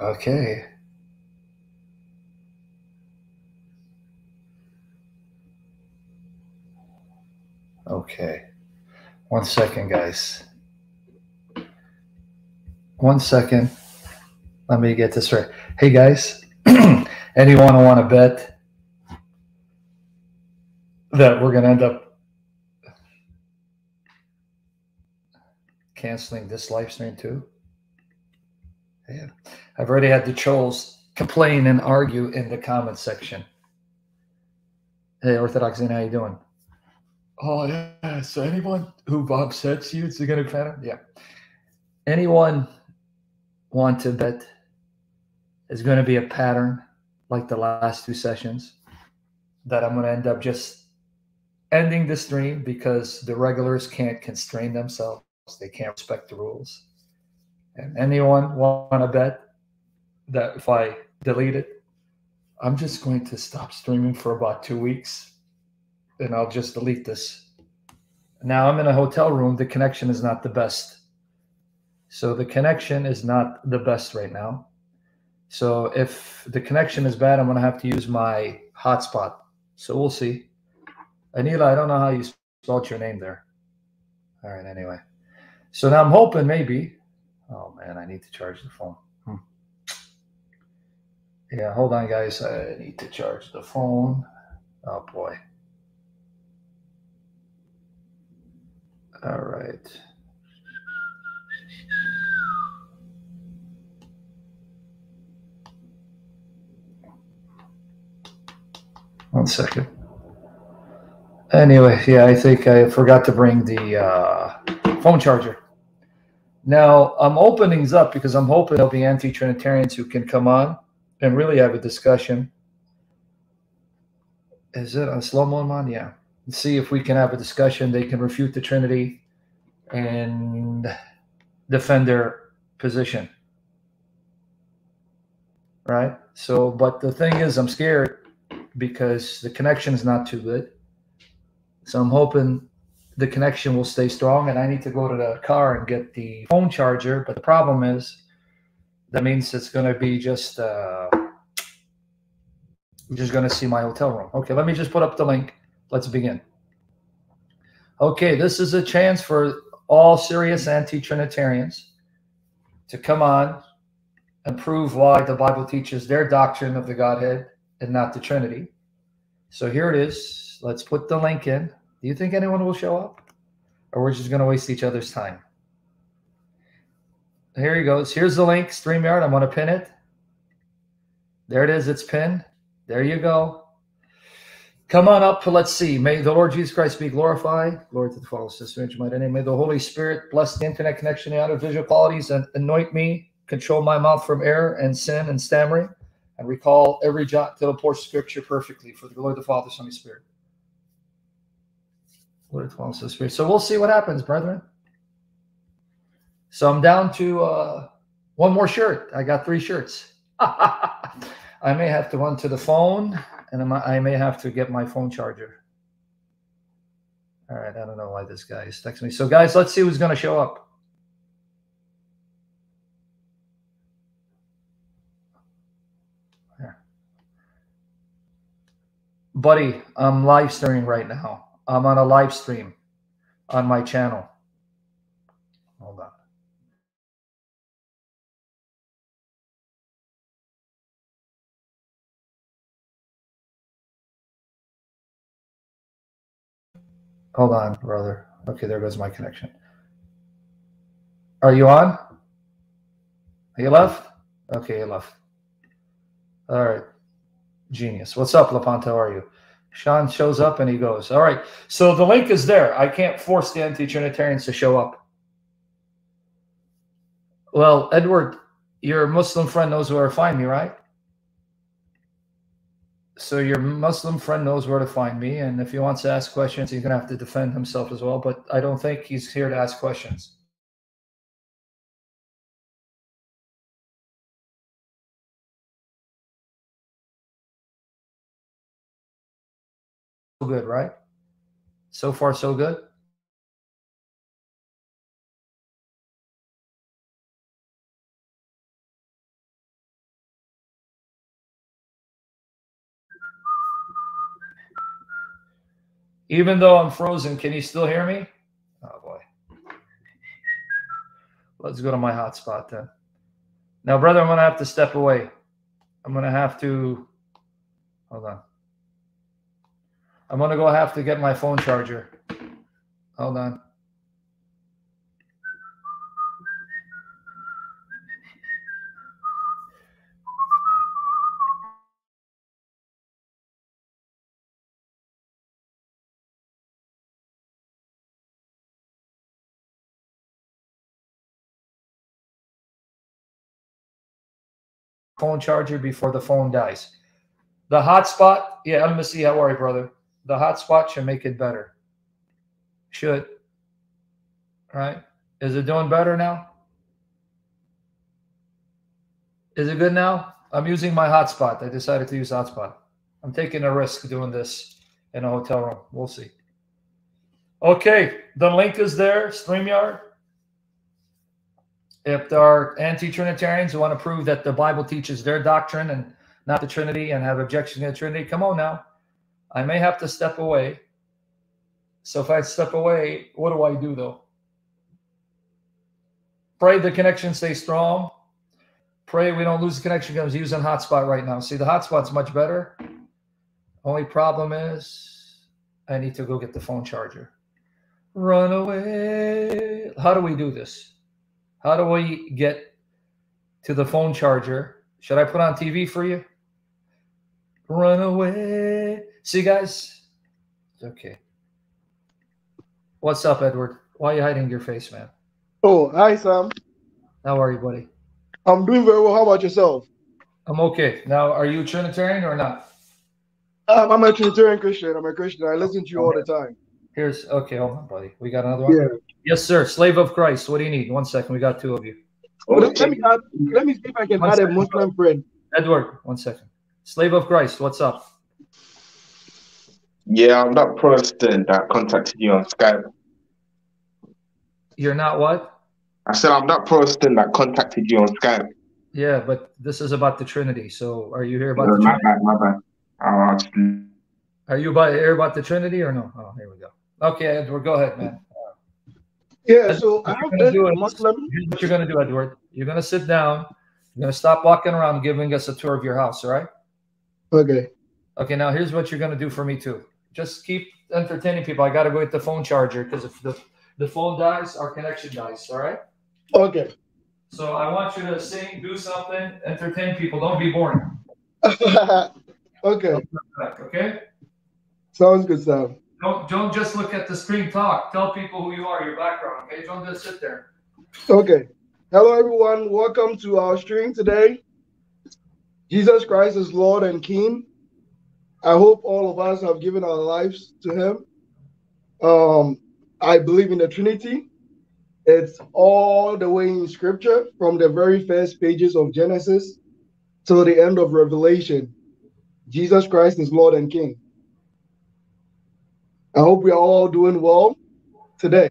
Okay. Okay. One second, guys. One second. Let me get this right. Hey, guys. Anyone want to bet that we're going to end up canceling this live stream too? Yeah. I've already had the trolls complain and argue in the comment section. Hey, Orthodox, how you doing? Oh yeah. So anyone who upsets you, it's going to pattern. Yeah. Anyone want to bet is going to be a pattern like the last two sessions that I'm going to end up just ending the stream because the regulars can't constrain themselves. They can't respect the rules. And anyone want to bet that if I delete it, I'm just going to stop streaming for about two weeks and I'll just delete this. Now I'm in a hotel room. The connection is not the best. So the connection is not the best right now. So if the connection is bad, I'm going to have to use my hotspot. So we'll see. Anila, I don't know how you spelled your name there. All right, anyway. So now I'm hoping maybe. Oh man, I need to charge the phone. Hmm. Yeah, hold on, guys. I need to charge the phone. Oh boy. All right. One second. Anyway, yeah, I think I forgot to bring the uh, phone charger. Now, I'm opening up because I'm hoping there'll be anti Trinitarians who can come on and really have a discussion. Is it on slow mo? Yeah see if we can have a discussion. They can refute the Trinity and defend their position. Right? So, but the thing is, I'm scared because the connection is not too good. So I'm hoping the connection will stay strong and I need to go to the car and get the phone charger. But the problem is that means it's going to be just, uh, I'm just going to see my hotel room. Okay, let me just put up the link. Let's begin. Okay, this is a chance for all serious anti Trinitarians to come on and prove why the Bible teaches their doctrine of the Godhead and not the Trinity. So here it is. Let's put the link in. Do you think anyone will show up? Or we're just going to waste each other's time? Here he goes. Here's the link, StreamYard. I'm going to pin it. There it is. It's pinned. There you go. Come on up. Let's see. May the Lord Jesus Christ be glorified. Glory to the Father, Sister, and mighty name. May the Holy Spirit bless the internet connection, the audio visual qualities, and anoint me, control my mouth from error and sin and stammering, and recall every jot to the of scripture perfectly for the glory of the Father, Son, and Spirit. Glory to the Spirit. So we'll see what happens, brethren. So I'm down to uh, one more shirt. I got three shirts. I may have to run to the phone and I may I may have to get my phone charger. All right, I don't know why this guy is texting me. So, guys, let's see who's going to show up. Buddy, I'm live streaming right now. I'm on a live stream on my channel. Hold on. Hold on, brother. Okay, there goes my connection. Are you on? Are you left? Okay, you left. All right. Genius. What's up, Laponte? How are you? Sean shows up and he goes, All right. So the link is there. I can't force the anti Trinitarians to show up. Well, Edward, your Muslim friend knows where to find me, right? so your Muslim friend knows where to find me, and if he wants to ask questions, he's gonna have to defend himself as well. But I don't think he's here to ask questions. good, right? So far, so good. Even though I'm frozen, can you still hear me? Oh boy. Let's go to my hotspot then. Now, brother, I'm gonna have to step away. I'm gonna have to hold on. I'm gonna go have to get my phone charger. Hold on. phone charger before the phone dies. The hotspot, yeah, I'm gonna see how are you, brother? The hotspot should make it better. Should. Right? Is it doing better now? Is it good now? I'm using my hotspot. I decided to use hotspot. I'm taking a risk doing this in a hotel room. We'll see. Okay, the link is there, StreamYard. If there are anti-Trinitarians who want to prove that the Bible teaches their doctrine and not the Trinity and have objections to the Trinity, come on now. I may have to step away. So if I step away, what do I do though? Pray the connection stays strong. Pray we don't lose the connection because I'm using hotspot right now. See, the hotspot's much better. Only problem is I need to go get the phone charger. Run away. How do we do this? How do we get to the phone charger? Should I put on TV for you? Run away. See, you guys? Okay. What's up, Edward? Why are you hiding your face, man? Oh, hi, Sam. How are you, buddy? I'm doing very well. How about yourself? I'm okay. Now, are you Trinitarian or not? Um, I'm a Trinitarian Christian. I'm a Christian. I listen to you all the time. Here's okay. Hold on, buddy. We got another one. Yeah. Yes, sir. Slave of Christ. What do you need? One second. We got two of you. Let, let me add, let me see if I can One add a. Muslim friend. Edward, one second. Slave of Christ. What's up? Yeah, I'm that Protestant that contacted you on Skype. You're not what? I said I'm that Protestant that contacted you on Skype. Yeah, but this is about the Trinity. So, are you here about No, the my Trinity? bad, my bad. I'll just, Are you about here about the Trinity or no? Oh, here we go. Okay, Edward, go ahead, man. Yeah, so I What have you're gonna do is- Muslim. Here's what you're gonna do, Edward. You're gonna sit down. You're gonna stop walking around, giving us a tour of your house. All right? Okay. Okay. Now, here's what you're gonna do for me too. Just keep entertaining people. I gotta go get the phone charger because if the the phone dies, our connection dies. All right? Okay. So I want you to sing, do something, entertain people. Don't be boring. okay. Okay? Sounds good, Sam. Don't don't just look at the screen. Talk. Tell people who you are, your background. Okay? Don't just sit there. Okay. Hello, everyone. Welcome to our stream today. Jesus Christ is Lord and King. I hope all of us have given our lives to Him. Um, I believe in the Trinity. It's all the way in Scripture, from the very first pages of Genesis till the end of Revelation. Jesus Christ is Lord and King. I hope we are all doing well today.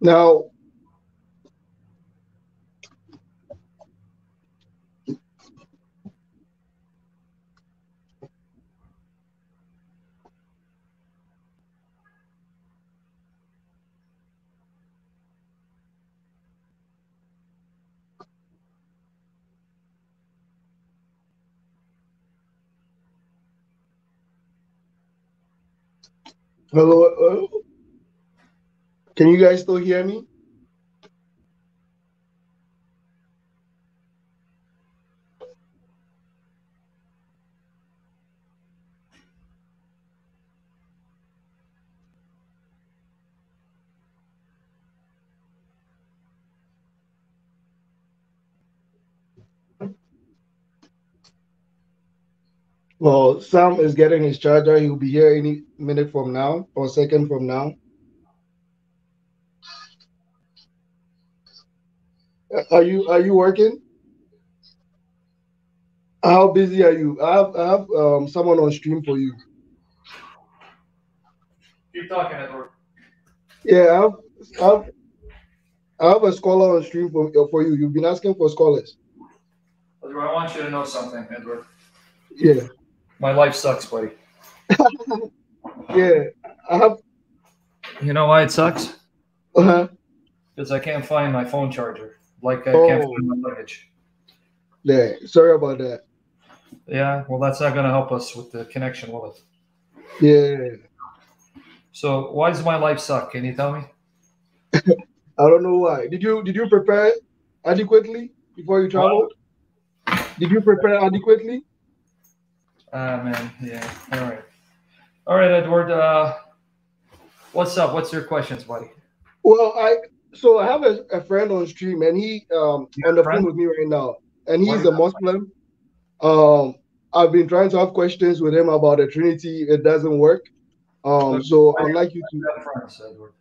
Now, hello. uh, can you guys still hear me? Well, Sam is getting his charger. He'll be here any minute from now or second from now. Are you are you working? How busy are you? I have, I have um, someone on stream for you. Keep talking, Edward. Yeah, I have, I have, I have a scholar on stream for, for you. You've been asking for scholars. Edward, I want you to know something, Edward. Yeah, My life sucks, buddy. yeah. I have. You know why it sucks? Uh-huh. Because I can't find my phone charger. Like I Oh. can't find my luggage. Yeah, sorry about that. Yeah, well, that's not going to help us with the connection, will it? Yeah, So, why does my life suck? Can you tell me? I don't know why. Did you did you prepare adequately before you traveled? Did you prepare adequately? Ah, man. Yeah. All right. All right, Edward. Uh, what's up? What's your questions, buddy? Well, I so I have a, a friend on stream and he um on the a friend? phone with me right now, and he's a? Muslim. Um, I've been trying to have questions with him about the Trinity. It doesn't work. Um, so I'd like you to friends, Edward.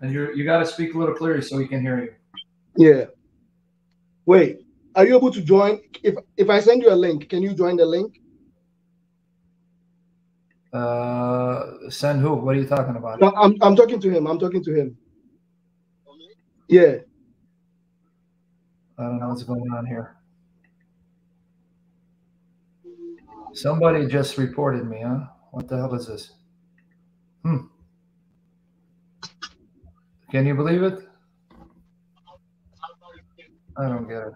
And you you got to speak a little clearer so we can hear you. yeah. Wait, are you able to join? If if I send you a link, can you join the link? Uh, send who? What are you talking about? No, I'm I'm talking to him. I'm talking to him. Yeah. I don't know what's going on here. Somebody just reported me, huh? What the hell is this? Hmm. Can you believe it? I don't get it.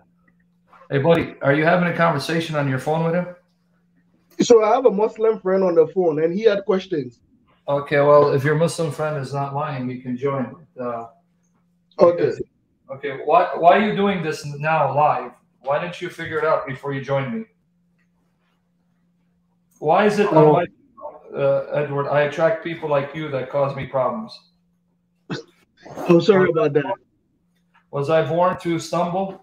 Hey, buddy, are you having a conversation on your phone with him? So I have a Muslim friend on the phone, and he had questions. Okay, well, if your Muslim friend is not lying, you can join. Uh, Okay. okay, why why are you doing this now live? Why didn't you figure it out before you joined me? Why is it, Oh. my, uh, Edward? I attract people like you that cause me problems. I'm sorry about that. Was I born to stumble?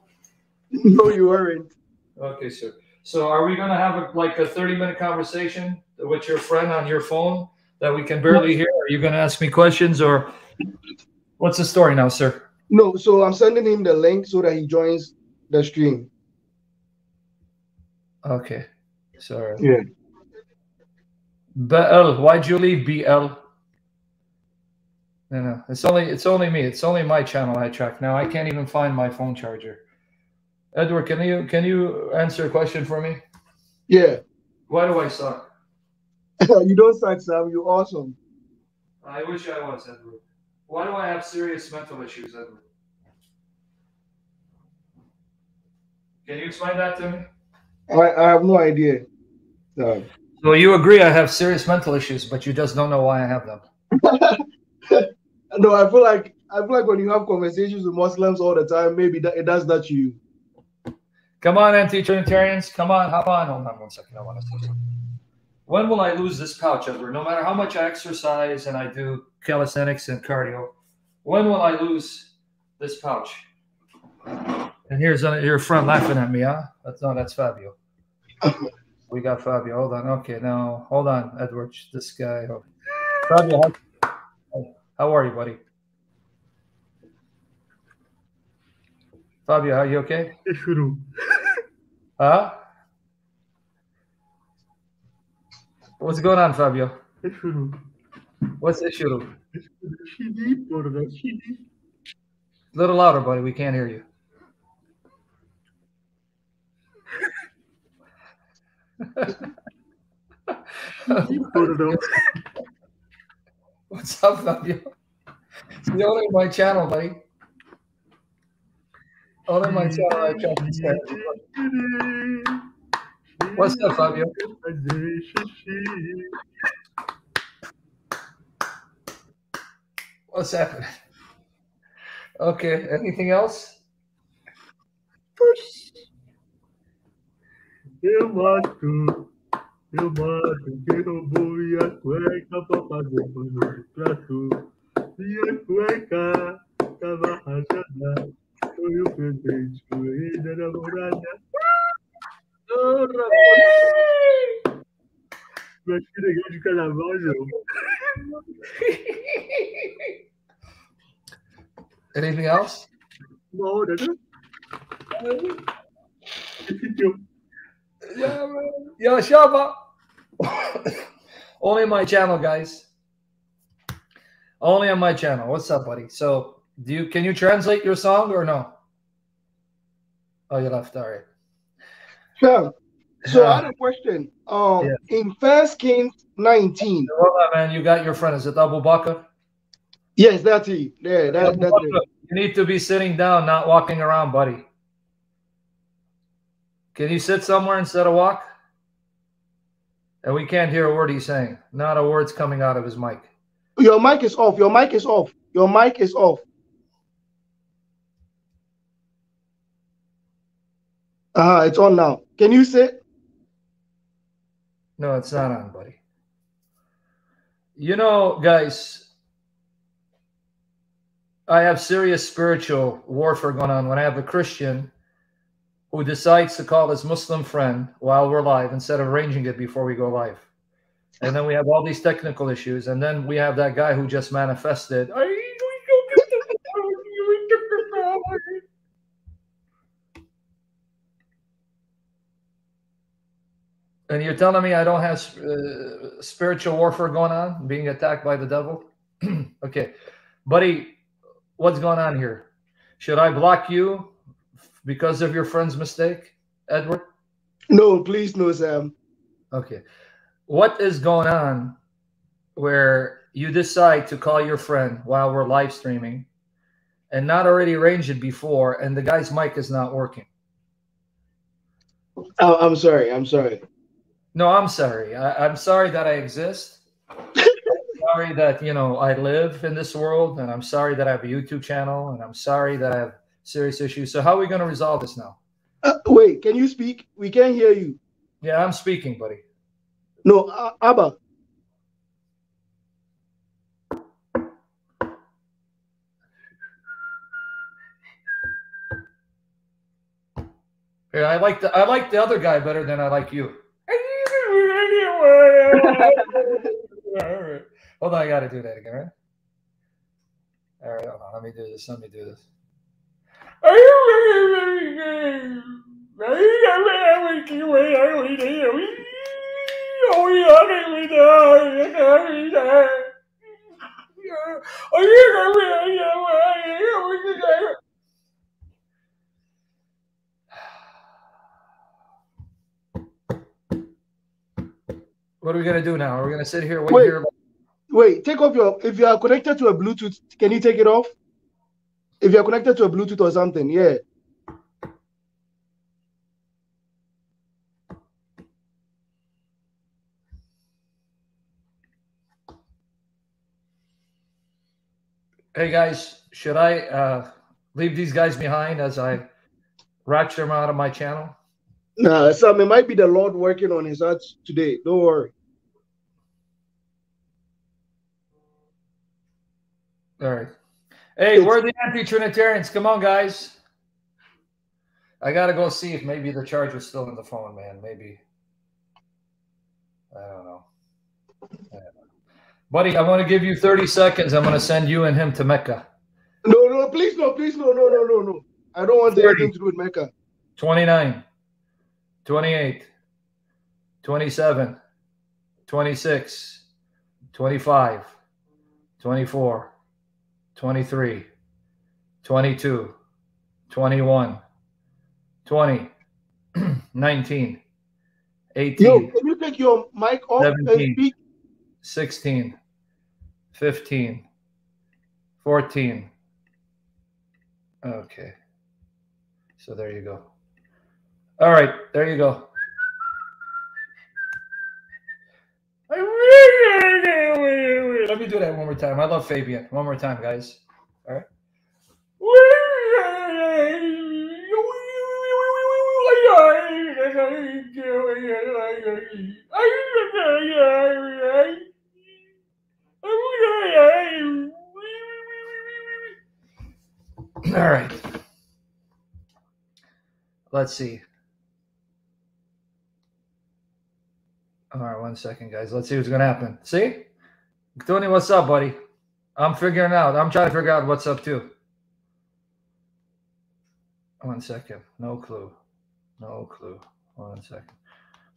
No, you weren't. Okay, sir. So, are we going to have a, like a thirty-minute conversation with your friend on your phone that we can barely hear? Are you going to ask me questions, or what's the story now, sir? No, so I'm sending him the link so that he joins the stream. Okay, sorry. Yeah. BL, why'd you leave BL? No, no, it's only it's only me. It's only my channel I track. Now I can't even find my phone charger. Edward, can you can you answer a question for me? Yeah. Why do I suck? you don't suck, Sam. You're awesome. I wish I was Edward. Why do I have serious mental issues, Edward? Can you explain that to me? I, I have no idea. Uh, so, So you agree I have serious mental issues, but you just don't know why I have them. no, I feel like I feel like when you have conversations with Muslims all the time, maybe that, it does that to you. Come on, anti-Trinitarians. Come on, hop on. Hold on one second. I want to say something. When will I lose this pouch, Edward? No matter how much I exercise and I do calisthenics and cardio, when will I lose this pouch? And here's uh, your friend laughing at me, huh? That's no, that's Fabio. We got Fabio. Hold on. Okay, now hold on, Edward. This guy. oh. Fabio, how, how are you, buddy? Fabio, are you okay? Eshuru. Huh? What's going on, Fabio? What's the issue? Shidi, porra, shidi. A little louder, buddy. We can't hear you. What's up, Fabio? It's the only my channel, buddy. Only my channel. I try to say. What's up, Fabio? What's happening? Okay. Anything else? Eu mato, eu mato, quem roubou minha cueca pra fazer pano de prato. Minha cueca tava rachada, foi o presente da namorada. Ô, rapaz! Mas que legal de carnaval, João. Anything else? Uma hora, né? Esse Yeah, man. Yo, Shaba. Only on my channel, guys. Only on my channel. What's up, buddy? So, do you can you translate your song or no? Oh, you left. All right. Sure. So I Uh, had a question. Um, Yeah. in First Kings 19, hold on, man. You got your friend. Is it Abu Bakr? yes, that's it. Yeah, that, that's Bakr, it. You need to be sitting down, not walking around, buddy. Can you sit somewhere instead of walk? And we can't hear a word he's saying. Not a word's coming out of his mic. Your mic is off. Your mic is off. Your mic is off. Uh, it's on now. Can you sit? No, it's not on, buddy. You know, guys, I have serious spiritual warfare going on when I have a Christian who decides to call his Muslim friend while we're live instead of arranging it before we go live. And then we have all these technical issues. And then we have that guy who just manifested. And you're telling me I don't have uh, spiritual warfare going on, being attacked by the devil? okay. Buddy, what's going on here? Should I block you because of your friend's mistake, Edward? No, please, no, Sam. Okay. What is going on where you decide to call your friend while we're live streaming and not already arranged it before and the guy's mic is not working? Oh, I'm sorry. I'm sorry. No, I'm sorry. I, I'm sorry that I exist. I'm sorry that you know I live in this world, and I'm sorry that I have a YouTube channel, and I'm sorry that I have serious issues. So how are we going to resolve this now? Uh, wait, can you speak? We can't hear you. Yeah, I'm speaking, buddy. No, uh, Abba. Yeah, I like the I like the other guy better than I like you. Hold on, I got to do that again, right? All right, hold on. Let me do this. Let me do this. What are we gonna do now? Are we gonna sit here wait, Wait. here? Wait, take off your. If you are connected to a Bluetooth, can you take it off? If you are connected to a Bluetooth or something, yeah. Hey guys, should I uh, leave these guys behind as I ratchet them out of my channel? Nah, Sam, it might be the Lord working on his heart today. Don't worry. All right. Hey, where are the anti-Trinitarians? Come on, guys. I gotta go see if maybe the charger's still in the phone, man. Maybe. I don't know. I don't know. Buddy, I want to give you 30 seconds. I'm gonna send you and him to Mecca. No, no, please, no, please, no, no, no, no, no. I don't want Thirty. anything to do with Mecca. 29, 28, 27, 26, 25, 24, 23, 22, 21, 20, 19, 18, Yo, can you take your mic off and 17. speak? 16, 15, 14. Okay. So there you go. All right, there you go. Let me do that one more time. I love Fabian. One more time, guys. All right. All right. Let's see. All right, one second, guys. Let's see what's gonna happen. See, Tony, what's up, buddy? I'm figuring out. I'm trying to figure out what's up too. One second. No clue. No clue. One second.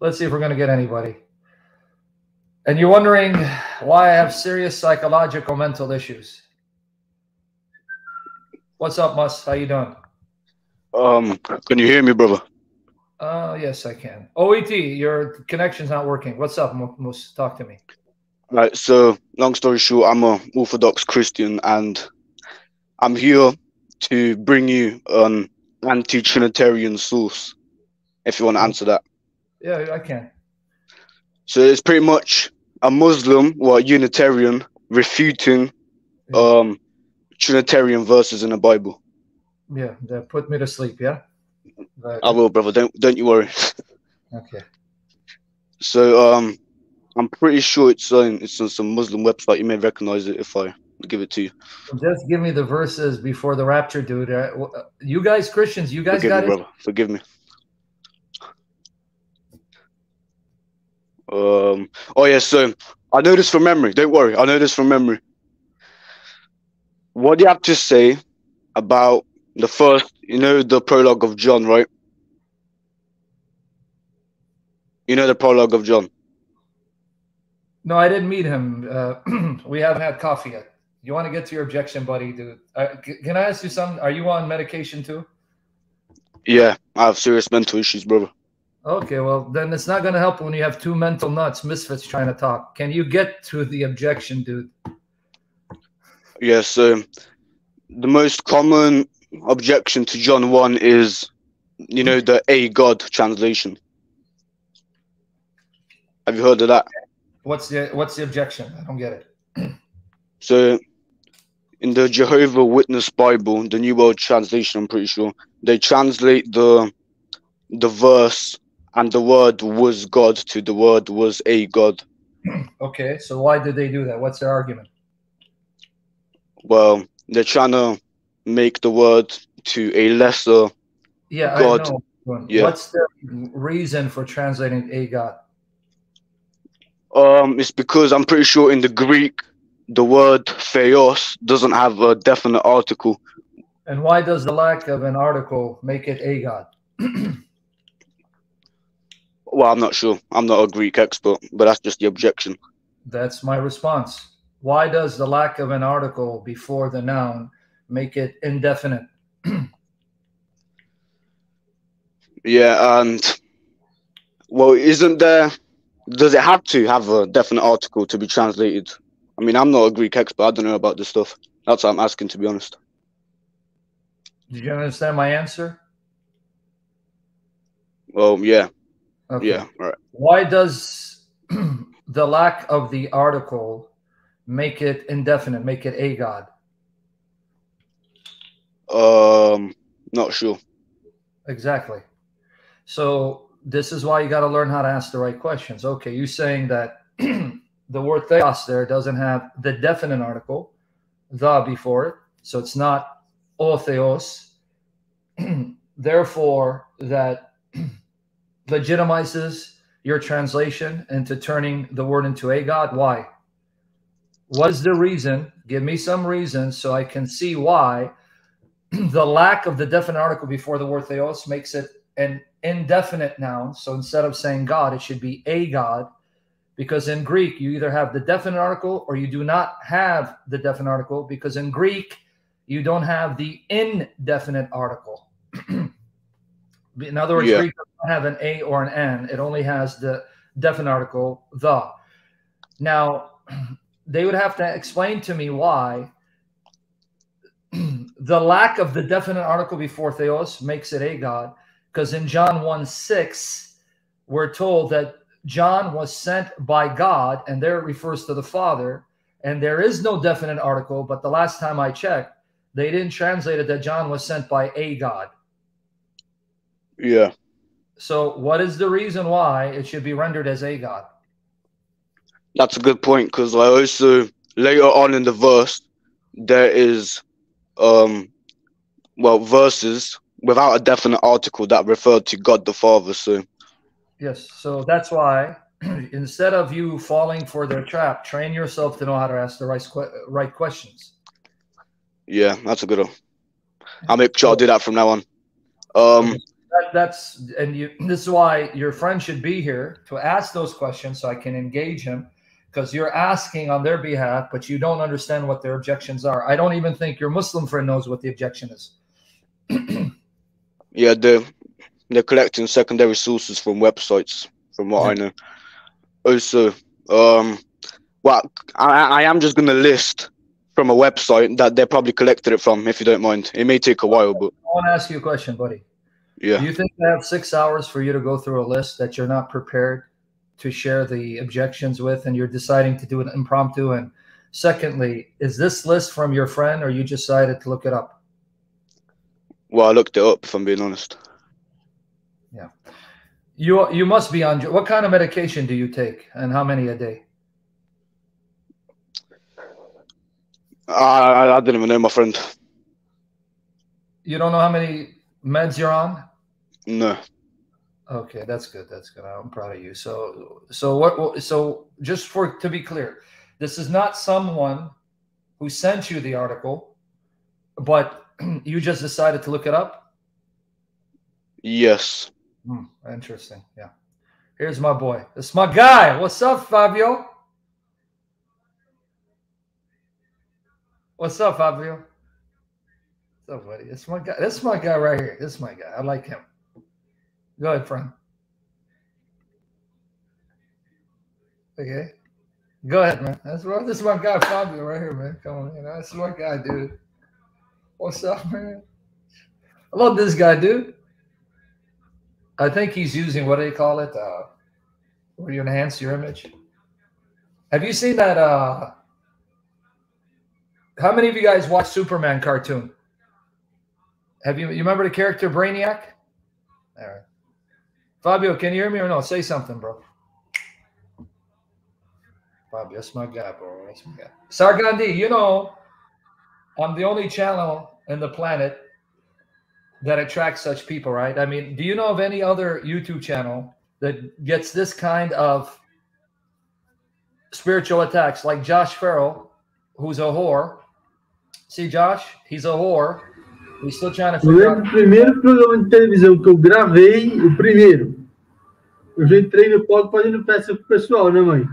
Let's see if we're going to get anybody. And you're wondering why I have serious psychological mental issues. What's up, Mus? How you doing? Um, can you hear me, brother? Uh, yes, I can. OET, your connection's not working. What's up, Mu- Mus? Talk to me. Right. So, long story short, I'm a Orthodox Christian, and I'm here to bring you an anti-Trinitarian source. If you want to answer that, Yeah, I can. so it's pretty much a Muslim or a Unitarian refuting um Trinitarian verses in the Bible. Yeah, they put me to sleep. Yeah. Right. I will, brother. Don't don't you worry. Okay. So, um, I'm pretty sure it's on it's on some Muslim website. You may recognize it if I give it to you. Just give me the verses before the rapture, dude. Uh, uh, You guys, Christians, you guys Forgive got me, it. brother. Forgive me. Um. Oh yeah. So I know this from memory. Don't worry. I know this from memory. What do you have to say about the first? You know the prologue of John, right? You know the prologue of John. No, I didn't meet him. Uh, we haven't had coffee yet. You want to get to your objection, buddy, dude? Uh, can I ask you something? Are you on medication too? Yeah, I have serious mental issues, brother. Okay, well then it's not going to help when you have two mental nuts, misfits trying to talk. Can you get to the objection, dude? Yeah. So the most common objection to John one is, you know, the a God translation. Have you heard of that? What's the what's the objection? I don't get it. So, in the Jehovah Witness Bible, the New World Translation, I'm pretty sure they translate the the verse and the word was God to the word was a God. Okay, so why did they do that? What's their argument? Well, they're trying to make the word to a lesser. Yeah, God. I know. Yeah. What's the reason for translating a God? Um, it's because I'm pretty sure in the Greek, the word theos doesn't have a definite article. And why does the lack of an article make it a God? Well, I'm not sure. I'm not a Greek expert, but that's just the objection. That's my response. Why does the lack of an article before the noun make it indefinite? Yeah, and well, isn't there? Does it have to have a definite article to be translated? I mean, I'm not a Greek expert. I don't know about this stuff. That's what I'm asking, to be honest. Did you understand my answer? Well, yeah, Okay. yeah, right. Why does the lack of the article make it indefinite, make it a God? Um, not sure. Exactly. So this is why you got to learn how to ask the right questions. Okay, you saying that the word theos there doesn't have the definite article, the before it, so it's not o theos. Therefore, that legitimizes your translation into turning the word into a god. Why? What's the reason? Give me some reason so I can see why the lack of the definite article before the word theos makes it an indefinite noun. So instead of saying God, it should be a God, because in Greek, you either have the definite article or you do not have the definite article, because in Greek, you don't have the indefinite article. in other words, Yeah. Greek doesn't have an a or an n, it only has the definite article, the. Now, they would have to explain to me why the lack of the definite article before theos makes it a god because in john 1 6 we're told that john was sent by god and there it refers to the father and there is no definite article but the last time i checked they didn't translate it that john was sent by a god. Yeah, so what is the reason why it should be rendered as a god? That's a good point because I also later on in the verse there is, um, well, verses without a definite article that referred to God the Father. So yes so that's why instead of you falling for their trap train yourself to know how to ask the right, right questions yeah, that's a good one. I'll make sure I'll do that from now on. Um, that, that's and you. This is why your friend should be here to ask those questions, so I can engage him. Because you're asking on their behalf, but you don't understand what their objections are. I don't even think your Muslim friend knows what the objection is. Yeah, they're they're collecting secondary sources from websites, from what I know. Also, um, well, I, I am just gonna list from a website that they probably collected it from, if you don't mind. It may take a while, but I want to ask you a question, buddy. yeah. Do you think they have six hours for you to go through a list that you're not prepared to share the objections with, and you're deciding to do it impromptu? And secondly, is this list from your friend, or you just decided to look it up? Well, I looked it up, if I'm being honest. Yeah. You you must be on. What kind of medication do you take, and how many a day? I, I, I didn't even know my friend. You don't know how many meds you're on? No. Okay, that's good. That's good. I'm proud of you. So, so what? So, just for to be clear, this is not someone who sent you the article, but you just decided to look it up. Yes. Hmm, interesting. Yeah. Here's my boy. This is my guy. What's up, Fabio? What's up, Fabio? What's up, buddy? This is my guy. This is my guy right here. This is my guy. I like him. Go ahead, friend. Okay. Go ahead, man. That's what this is my guy, Fabio, right here, man. Come on, man. This is my guy, dude. What's up, man? I love this guy, dude. I think he's using what do they call it? Uh, where you enhance your image. Have you seen that? Uh, how many of you guys watch Superman cartoon? Have you you remember the character Brainiac? All right. Fabio, can you hear me or no? Say something, bro. Fabio, that's my guy, bro. That's my guy. Sargandi, you know, I'm the only channel in the planet that attracts such people, right? I mean, do you know of any other YouTube channel that gets this kind of spiritual attacks like Josh Farrell, who's a whore? See, Josh, he's a whore. He's still trying to Eu figure lembro out. do primeiro programa de televisão que eu gravei, o primeiro. Eu já entrei no palco fazendo peça pro pessoal, né, mãe?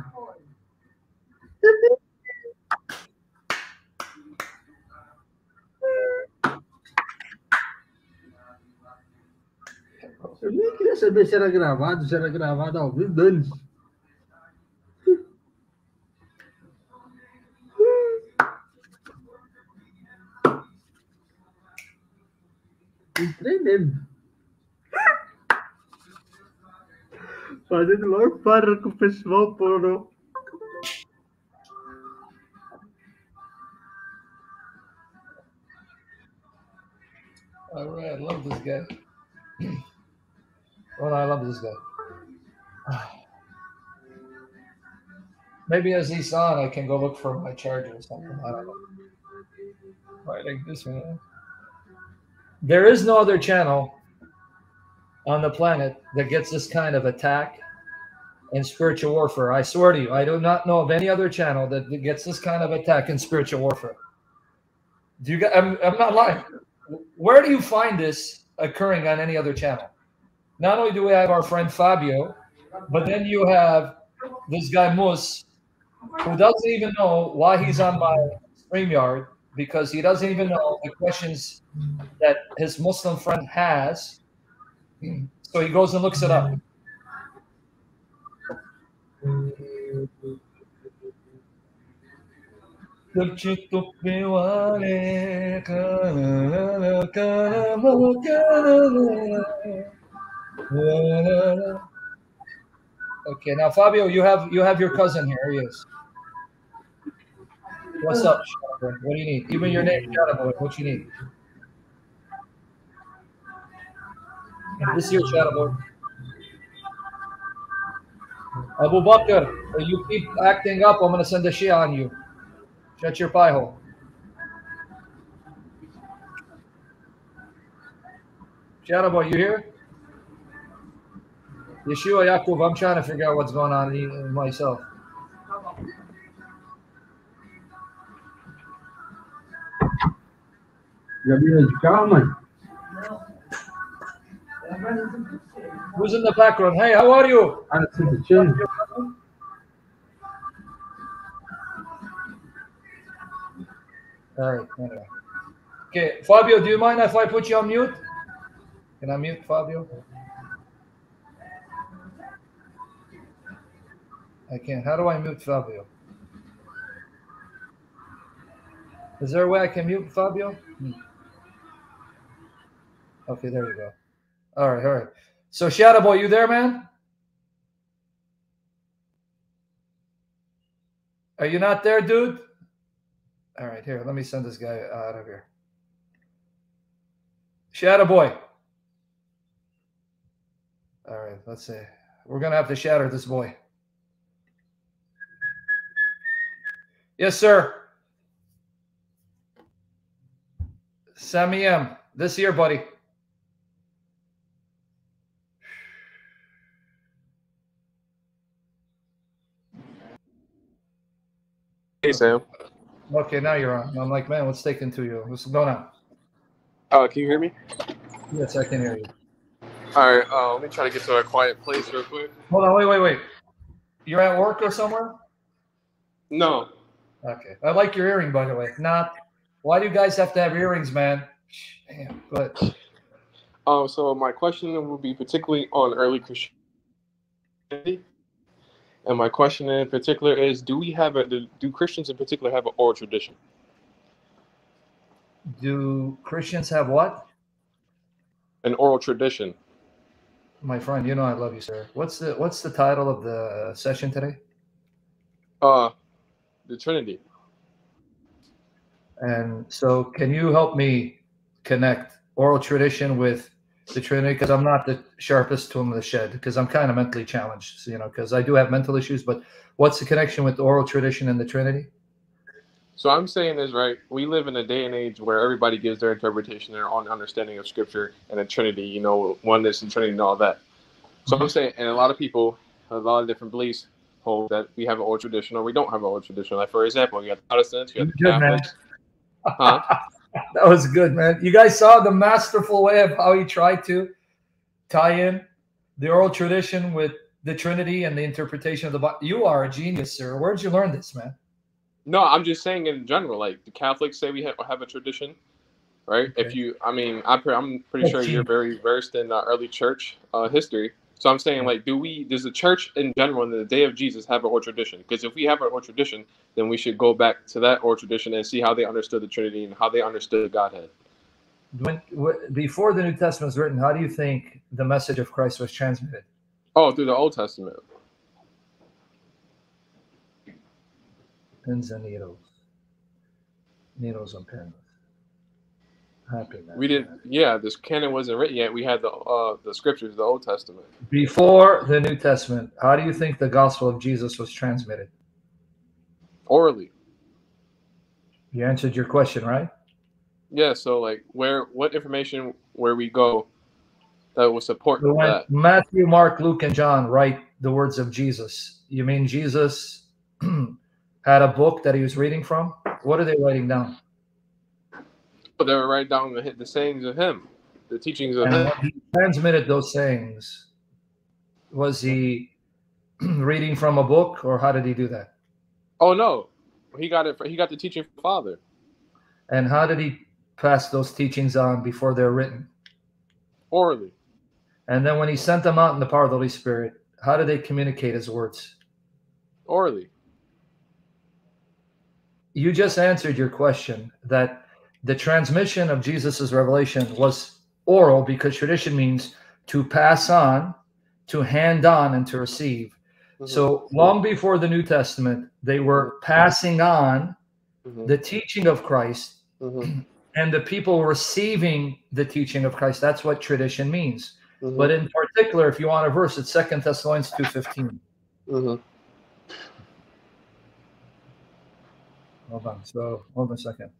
Saber se era gravado, se era gravado ao vivo, dane-se. Entrei mesmo. Fazendo logo farra com o pessoal, porra. All right, love this guy. Oh, well, I love this guy. Maybe as he's on, I can go look for my charger or something. I don't know. Right, like this one. There is no other channel on the planet that gets this kind of attack and spiritual warfare. I swear to you, I do not know of any other channel that gets this kind of attack and spiritual warfare. Do you? got- I'm, I'm not lying. Where do you find this occurring on any other channel? Not only do we have our friend Fabio, but then you have this guy Mus, who doesn't even know why he's on my StreamYard because he doesn't even know the questions that his Muslim friend has. So he goes and looks it up. Uh, okay, now Fabio, you have you have your cousin here. He is. What's up, What do you need? Even your name, Shadow Boy. What you need? This is your Shadow Boy. Abu Bakr, you keep acting up, I'm gonna send a Shia on you. Shut your pie hole. Shadow Boy, you here? Yeshua Yaakov, I'm trying to figure out what's going on myself. Já virou de carro, mãe? Who's in the background? Hey, how are you? I see the change. All right. Anyway. Okay, Fabio, do you mind if I put you on mute? Can I mute Fabio? I can't. How do I mute Fabio? Is there a way I can mute Fabio? Hmm. Okay, there you go. All right, all right. So Shadow Boy, you there, man? Are you not there, dude? All right, here. Let me send this guy out of here. Shadow Boy. All right, let's see. We're gonna have to shatter this boy. Yes, sir. Sammy M. This here, buddy. Hey Sam. Okay, now you're on. I'm like, man, what's taking to you? What's going on? Uh, can you hear me? Yes, I can hear you. All right. Uh, let me try to get to a quiet place real quick. Hold on, wait, wait, wait. You're at work or somewhere? No. Okay. I like your earring, by the way. Not. Why do you guys have to have earrings, man? Damn. But Um. So my question will be particularly on early Christianity, and my question in particular is: Do we have a do do Christians in particular have an oral tradition? do Christians have what? An oral tradition. My friend, you know I love you, sir. What's the What's the title of the session today? Uh, the Trinity. And so, can you help me connect oral tradition with the Trinity? Because I'm not the sharpest tool in the shed. Because I'm kind of mentally challenged, so, you know. Because I do have mental issues. But what's the connection with oral tradition and the Trinity? So I'm saying is right. We live in a day and age where everybody gives their interpretation, their own understanding of Scripture and the Trinity. You know, oneness and Trinity and all that. So I'm mm-hmm. saying, and a lot of people, a lot of different beliefs hold that we have an old tradition or we don't have an old tradition. Like for example, you got the Protestants, you got the Good, man. Catholics. Huh? That was good, man. You guys saw the masterful way of how he tried to tie in the oral tradition with the Trinity and the interpretation of the Bible. You are a genius, sir. Where'd you learn this, man? No, I'm just saying in general. Like the Catholics say we have, have a tradition, right? If you, I mean, I'm, pre- I'm pretty sure you're very versed in uh, early church uh, history. So I'm saying, like, do we, does the church in general in the day of Jesus have an old tradition? Because if we have an old tradition, then we should go back to that old tradition and see how they understood the Trinity and how they understood Godhead. When, wh- before the New Testament was written, how do you think the message of Christ was transmitted? Oh, through the Old Testament. Pins and needles. Needles and pins. Happy man. We didn't, yeah, this canon wasn't written yet. We had the uh, the scriptures, the Old Testament. Before the New Testament, how do you think the gospel of Jesus was transmitted? Orally. You answered your question, right? Yeah, so like where what information where we go that will support So when that. Matthew, Mark, Luke, and John write the words of Jesus, you mean Jesus had a book that he was reading from? What are they writing down? But they were write down the, the sayings of him, the teachings of And him. he transmitted those sayings, was he reading from a book or how did he do that? Oh no, he got it. He got the teaching from Father And how did he pass those teachings on before they're written? orally. And then when he sent them out in the power of the Holy Spirit, how did they communicate his words? Orally. You just answered your question that the transmission of Jesus's revelation was oral because tradition means to pass on, to hand on, and to receive. Mhm, So long before the New Testament, they were passing on mhm, the teaching of Christ mhm, and the people receiving the teaching of Christ. That's what tradition means. mhm, But in particular, if you want a verse, it's Second Thessalonians 2.15. mhm. Hold on. So hold on a second.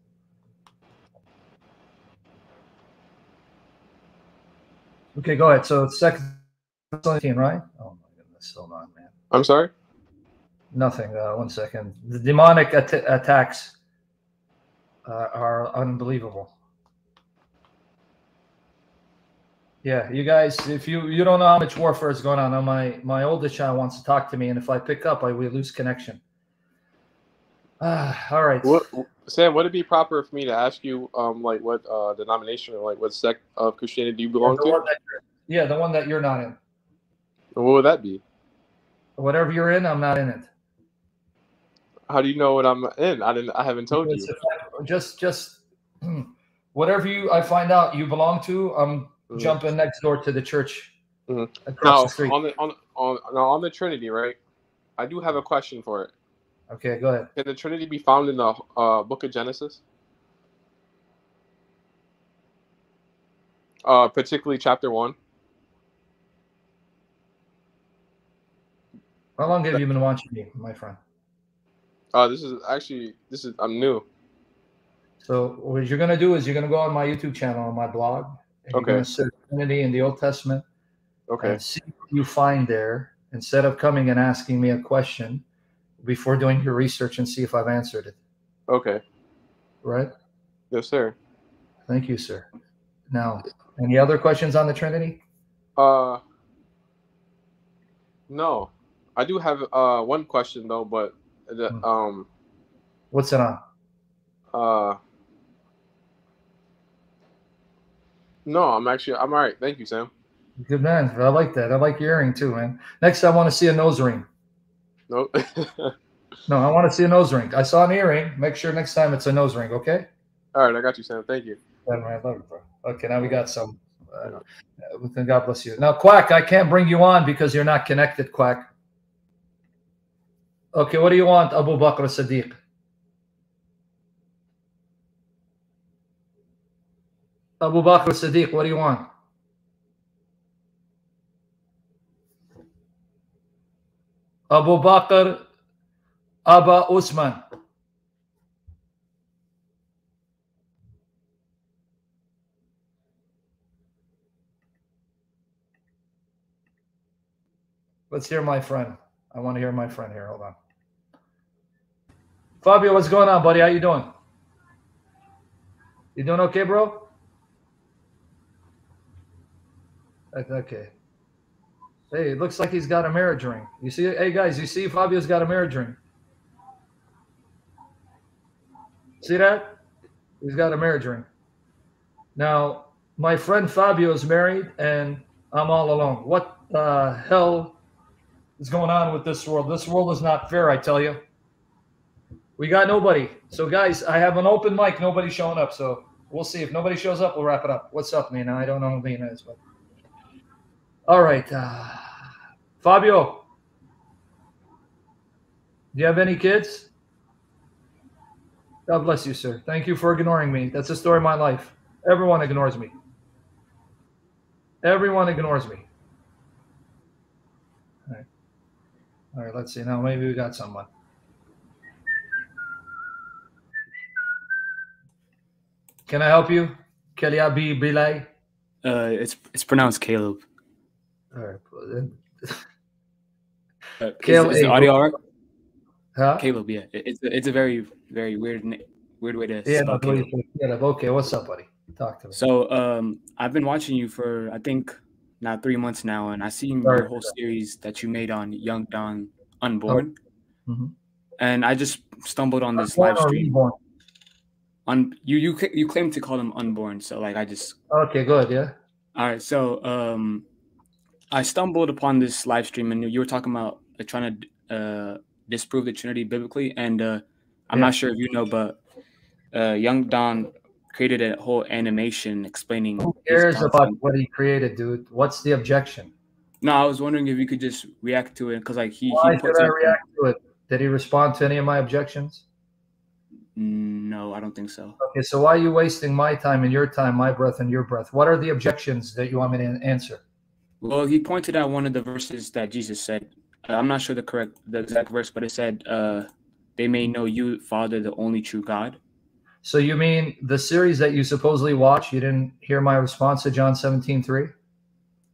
Okay, go ahead. So it's Second Thessalonians, right? Oh my goodness, still on, man. I'm sorry. Nothing. Uh, one second. The demonic at- attacks uh, are unbelievable. Yeah, you guys, if you you don't know how much warfare is going on, now my my oldest child wants to talk to me, and if I pick up, I we lose connection. Ah, all right. What, Sam, would it be proper for me to ask you, um, like what uh, denomination or like what sect of Christianity do you belong to? one that you're- yeah, the one that you're not in. What would that be? Whatever you're in, I'm not in it. How do you know what I'm in? I didn't. I haven't told Because you. I- Just just whatever you I find out you belong to, I'm Mhm. jumping next door to the church Mhm. across Now the street. on the on on now on the Trinity, right? I do have a question for it. Okay, go ahead. Can the Trinity be found in the uh, Book of Genesis? Uh, particularly chapter one. How long have you been watching me, my friend? Uh, this is actually this is I'm new. So what you're gonna do is you're gonna go on my YouTube channel on my blog. And Okay. You're gonna search Trinity in the Old Testament Okay. and see what you find there instead of coming and asking me a question before doing your research and see if I've answered it. Okay. Right? Yes, sir. Thank you, sir. Now, any other questions on the Trinity? Uh, no, I do have uh one question though, but the, Hmm. um What's it on? uh no, I'm actually I'm all right. Thank you, Sam. Good man. I like that. I like your earring too, man. Next, I want to see a nose ring. No, No, I want to see a nose ring. I saw an earring. Make sure next time it's a nose ring, okay? all right, I got you, Sam. Thank you. Yeah, man, I love it, bro. Okay, now we got some. Uh, God bless you. Now, Quack, I can't bring you on because you're not connected, Quack. Okay, what do you want, Abu Bakr Sadiq? Abu Bakr Sadiq, what do you want? Abu Bakr Aba Usman. Let's hear my friend. I want to hear my friend here. Hold on. Fabio, what's going on, buddy? How you doing? You doing okay, bro? Okay. Hey, it looks like he's got a marriage ring. You see, hey guys, you see Fabio's got a marriage ring. See that? He's got a marriage ring. Now, my friend Fabio is married, and I'm all alone. What the hell is going on with this world? This world is not fair, I tell you. We got nobody. So, guys, I have an open mic. Nobody's showing up. So, we'll see. If nobody shows up, we'll wrap it up. What's up, Nina? I don't know who Nina is, but. All right. Uh, Fabio, do you have any kids? God bless you, sir. Thank you for ignoring me. That's the story of my life. Everyone ignores me. Everyone ignores me. All right. All right, let's see. Now maybe we got someone. Can I help you? Keliabi Bilay? Uh, it's it's pronounced Caleb. All right. well, then- Uh, is, Caleb, is the audio alright? Huh? Caleb, yeah. It's a, it's a very very weird weird way to Yeah, no, yeah, okay. What's up, buddy? Talk to me. So um, I've been watching you for I think now three months now, and I seen Right. your whole series that you made on Young Don Unborn, Mhm. and I just stumbled on this Unborn live stream. On you you you claim to call them unborn, so like I just Okay, good. Yeah. all right. So um, I stumbled upon this live stream, and you were talking about uh, trying to uh, disprove the Trinity biblically, and uh, I'm Yeah. not sure if you know, but uh, Young Don created a whole animation explaining. Who cares about what he created, dude? What's the objection? No, I was wondering if you could just react to it because like he Why he puts I react to it? Did he respond to any of my objections? No, I don't think so. Okay, so why are you wasting my time and your time, my breath and your breath? What are the objections that you want me to answer? Well, he pointed out one of the verses that Jesus said. Uh, I'm not sure the correct the exact verse, but it said, uh, "They may know you, Father, the only true God." So you mean the series that you supposedly watched, you didn't hear my response to John 17, 3?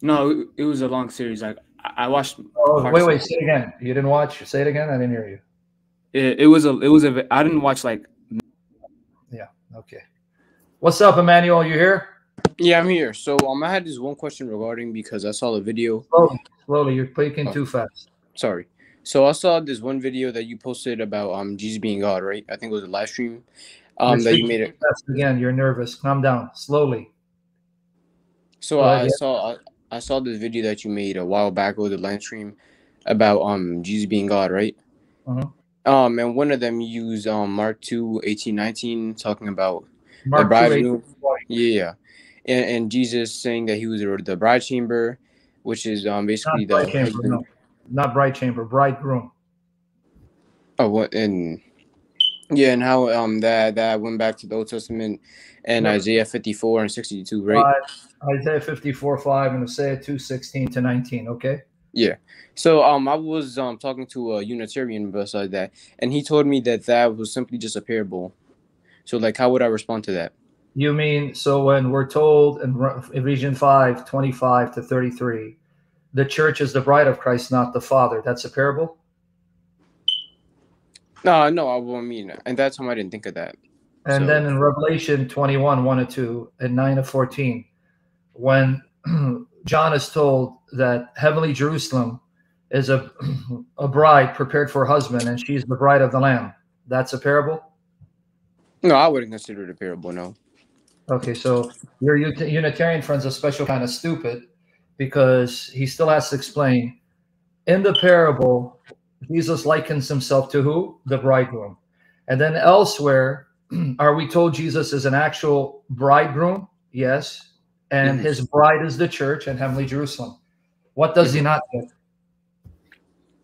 No, it, it was a long series. I I watched. Oh, wait, wait, say it again. You didn't watch? Say it again. I didn't hear you. It, it was a it was a. I didn't watch like Yeah. Okay. What's up, Emmanuel? You here? Yeah, I'm here. So um, I had this one question regarding because I saw the video. Slowly, slowly. You're clicking too fast. Sorry. So I saw this one video that you posted about um Jesus being God, right? I think it was a live stream. Um, You're that you made it. again. You're nervous. Calm down. Slowly. So Go I ahead. saw I, I saw this video that you made a while back with the live stream about um Jesus being God, right? Mhm. Um, and one of them used um Mark 2, 18, 19, talking about Mark the bride 2, room. Yeah, and, and Jesus saying that he was the bride chamber, which is um basically Not the bride chamber. No. Not bride chamber. Bridegroom. Oh, what and yeah, and how um that that went back to the Old Testament and. Isaiah fifty four and sixty two, right? Five, Isaiah 54, 5, and Isaiah 2, 16 to 19. Okay. Yeah. So um, I was um talking to a Unitarian beside that, and he told me that that was simply just a parable. So like, how would I respond to that? You mean so when we're told in Ephesians 5, 25 to 33, the church is the bride of Christ, not the father. That's a parable? No, no, I won't mean, and that's time I didn't think of that. And So- then in Revelation 21, 1 and 2, and 9 and 14, when John is told that heavenly Jerusalem is a, a bride prepared for her husband, and she's the bride of the Lamb, that's a parable? No, I wouldn't consider it a parable. No. Okay, so your Unitarian friend's a special kind of stupid because he still has to explain. In the parable, Jesus likens himself to who? The bridegroom. And then elsewhere, are we told Jesus is an actual bridegroom? Yes. And Mhm. his bride is the church and heavenly Jerusalem. What does he not get?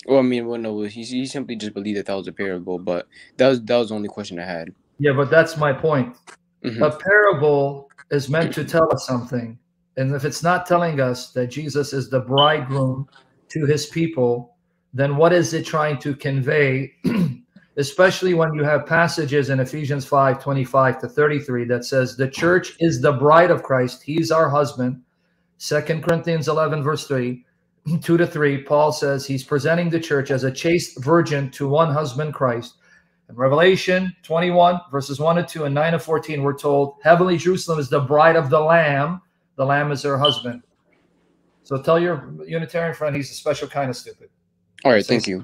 Well, I mean, well, no, he he simply just believed that that was a parable, but that was that was the only question I had. Yeah, but that's my point. Mhm. A parable is meant to tell us something. And if it's not telling us that Jesus is the bridegroom to his people, then what is it trying to convey? Especially when you have passages in Ephesians 5 25 to 33 that says the church is the bride of Christ, he's our husband. Second Corinthians 11, verse 3, 2 to 3, Paul says he's presenting the church as a chaste virgin to one husband, Christ. In Revelation 21, verses 1 and 2 and 9 and 14, we're told heavenly Jerusalem is the bride of the Lamb. The Lamb is her husband. So tell your Unitarian friend he's a special kind of stupid. All right, thank you.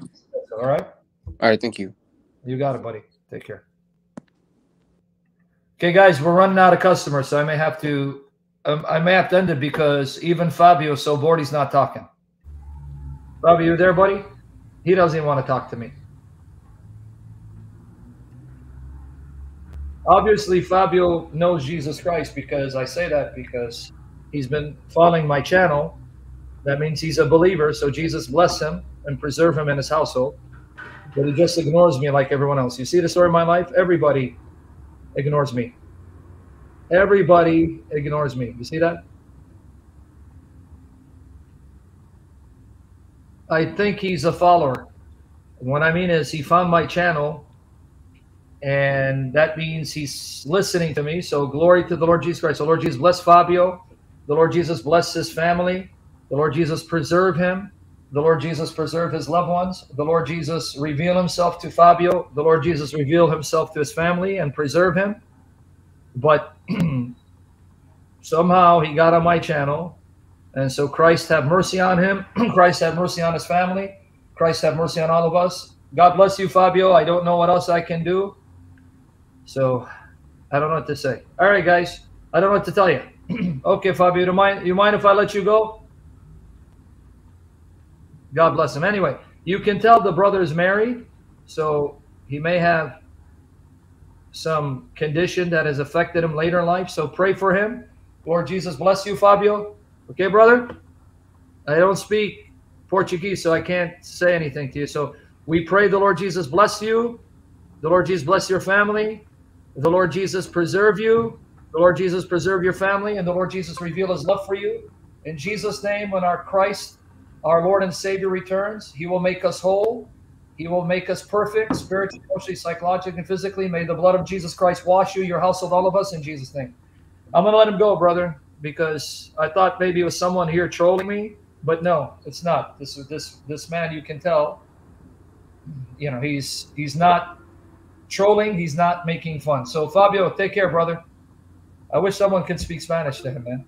All right? All right, thank you. You got it, buddy. Take care. Okay, guys, we're running out of customers, so I may have to um, I may have to end it because even Fabio is so bored he's not talking. Fabio, you there, buddy? He doesn't even want to talk to me. Obviously, Fabio knows Jesus Christ because I say that because he's been following my channel. That means he's a believer. So Jesus bless him and preserve him in his household. But he just ignores me like everyone else. You see the story of my life? Everybody ignores me. Everybody ignores me. You see that? I think he's a follower. What I mean is, he found my channel, and that means he's listening to me. So, glory to the Lord Jesus Christ. The Lord Jesus bless Fabio. The Lord Jesus bless his family. The Lord Jesus preserve him. The Lord Jesus preserve his loved ones. The Lord Jesus reveal himself to Fabio. The Lord Jesus reveal himself to his family and preserve him. But somehow he got on my channel. And so Christ have mercy on him. Christ have mercy on his family. Christ have mercy on all of us. God bless you, Fabio. I don't know what else I can do. So I don't know what to say. All right, guys. I don't know what to tell you. okay, Fabio, do you mind, you mind if I let you go? God bless him. Anyway, you can tell the brother is married, so he may have some condition that has affected him later in life. So pray for him. Lord Jesus bless you, Fabio. Okay, brother? I don't speak Portuguese, so I can't say anything to you. So we pray the Lord Jesus bless you. The Lord Jesus bless your family. The Lord Jesus preserve you. The Lord Jesus preserve your family. And the Lord Jesus reveal his love for you. In Jesus' name, when our Christ, our Lord and Savior returns, he will make us whole. He will make us perfect, spiritually, emotionally, psychologically, and physically. May the blood of Jesus Christ wash you, your household, all of us, in Jesus' name. I'm going to let him go, brother, because I thought maybe it was someone here trolling me, but no, it's not. This is this this man, you can tell, you know, he's he's not trolling. He's not making fun. So Fabio, take care, brother. I wish someone could speak Spanish to him, man.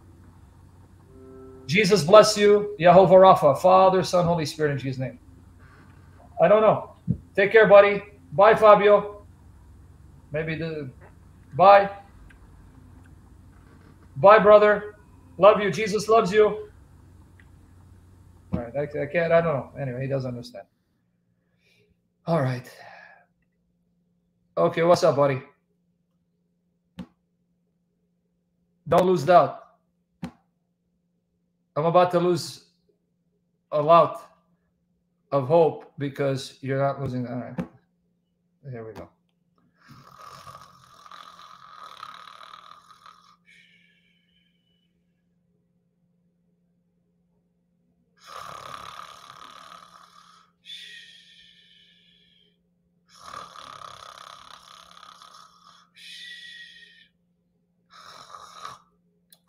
Jesus bless you, Jehovah Rapha, Father, Son, Holy Spirit, in Jesus' name. I don't know. Take care, buddy. Bye, Fabio. Maybe the bye. Bye, brother. Love you. Jesus loves you. All right. I, I can't. I don't know. Anyway, he doesn't understand. All right. Okay. What's up, buddy? Don't lose doubt. I'm about to lose a lot of hope because you're not losing. All right. Here we go.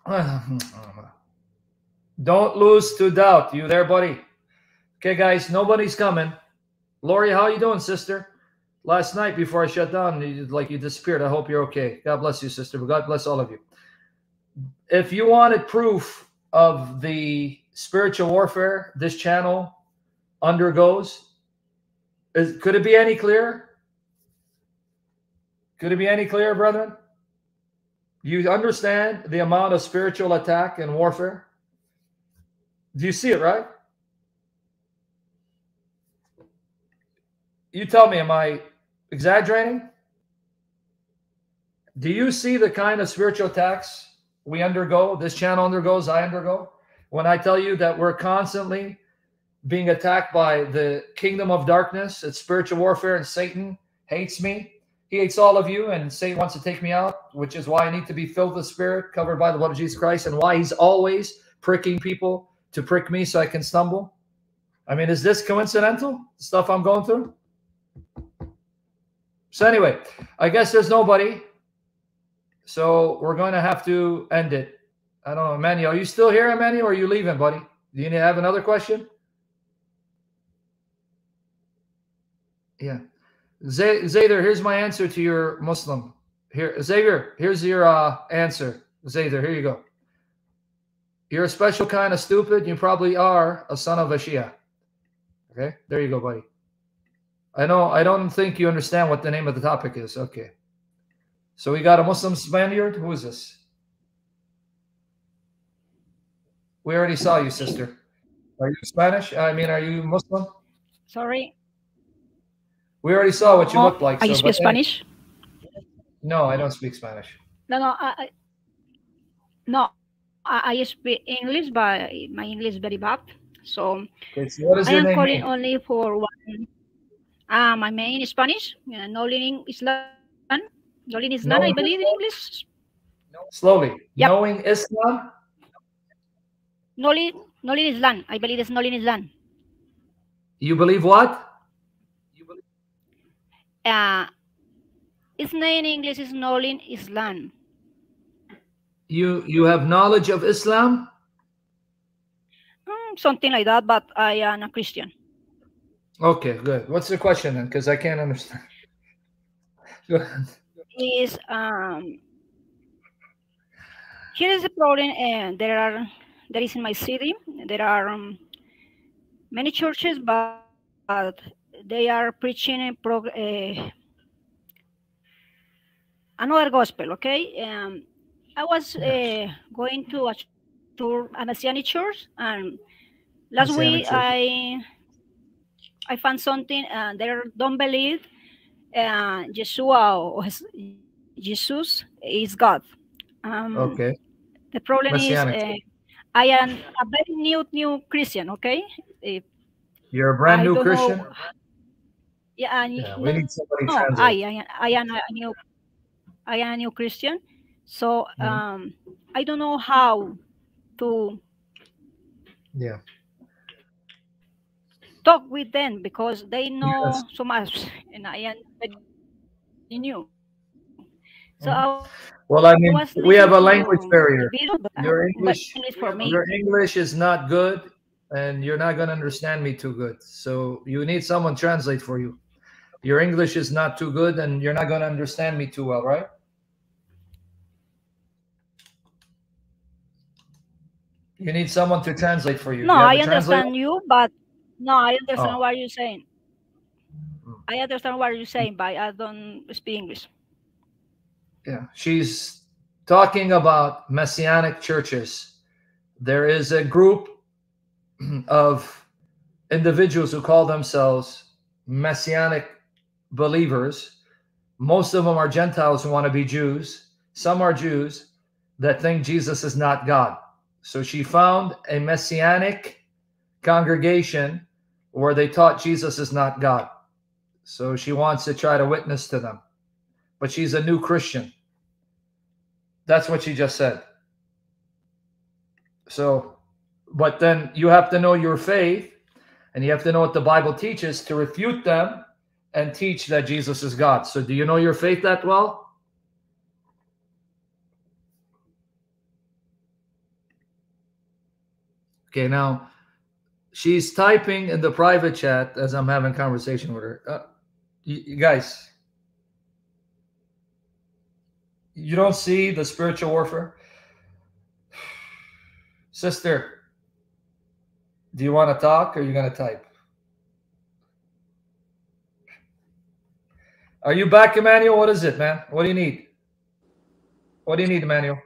Don't lose to doubt. You there, buddy? Okay, guys, nobody's coming. Lori, how you doing, sister? Last night before I shut down, you, like you disappeared. I hope you're okay. God bless you, sister. But God bless all of you. If you wanted proof of the spiritual warfare this channel undergoes, is, could it be any clearer? Could it be any clearer, brethren? You understand the amount of spiritual attack and warfare? Do you see it, right? You tell me, am I exaggerating? Do you see the kind of spiritual attacks we undergo, this channel undergoes, I undergo? When I tell you that we're constantly being attacked by the kingdom of darkness, it's spiritual warfare, and Satan hates me. He hates all of you, and Satan wants to take me out, which is why I need to be filled with the Spirit, covered by the blood of Jesus Christ, and why he's always pricking people to prick me so I can stumble. I mean, is this coincidental? The stuff I'm going through? So anyway, I guess there's nobody. So we're going to have to end it. I don't know, Emmanuel. Are you still here, Emmanuel, or are you leaving, buddy? Do you have another question? Yeah. Z- here's my answer to your Muslim. Here, Xavier, here's your uh, answer. Zader, here you go. You're a special kind of stupid. You probably are a son of a Shia. Okay, there you go, buddy. I know. I don't think you understand what the name of the topic is. Okay. So we got a Muslim Spaniard. Who is this? We already saw you, sister. Are you Spanish? I mean, are you Muslim? Sorry. We already saw what you Oh, look like. Are you speak Spanish? No, I don't speak Spanish. No, no. I, I, no, I, I speak English, but my English is very bad. So Okay, so I your am calling mean? only for one. Uh, my main is Spanish. Uh, no learning Islam. No learning Islam, No. I believe in English. No. Slowly. Yep. Knowing Islam. No learning Islam. I believe it's no learning Islam. You believe what? Uh, its name in English is no learning Islam. You you have knowledge of Islam? Mm, something like that, but I am a Christian. Okay, good. What's the question then? Because I can't understand. Go ahead. is um here is the problem and there are there is in my city there are um, many churches but, but they are preaching a prog- uh, another gospel okay um i was uh, going to a tour a messianic church and last Messianic week church. i i found something and they don't believe uh, Yeshua or Jesus is God. Um, Okay. The problem Messianic. is uh, I am a very new new Christian. Okay. Uh, You're a brand I new Christian? know- Yeah, and Yeah, we need somebody no. I, I I am a new I am a new Christian, so Mhm. um I don't know how to Yeah. talk with them because they know Yes. so much, and I am new. So. I Well, I mean, we have a language barrier. Your English, English for me. your English is not good, and you're not going to understand me too good. So you need someone translate for you. Your English is not too good, and you're not going to understand me too well, right? You need someone to translate for you. No, you I understand you, but no, I understand Oh. what you're saying. Mm. I understand what you're saying, but I don't speak English. Yeah, she's talking about messianic churches. There is a group of individuals who call themselves messianic believers. Most of them are Gentiles who want to be Jews. Some are Jews that think Jesus is not God. So she found a messianic congregation where they taught Jesus is not God. So she wants to try to witness to them but she's a new Christian. That's what she just said. So, but then you have to know your faith and you have to know what the Bible teaches to refute them and teach that Jesus is God. So, do you know your faith that well? Okay, now she's typing in the private chat as I'm having conversation with her. Uh, you, you guys, you don't see the spiritual warfare sister do you want to talk or are you going to type are you back emmanuel what is it man what do you need what do you need emmanuel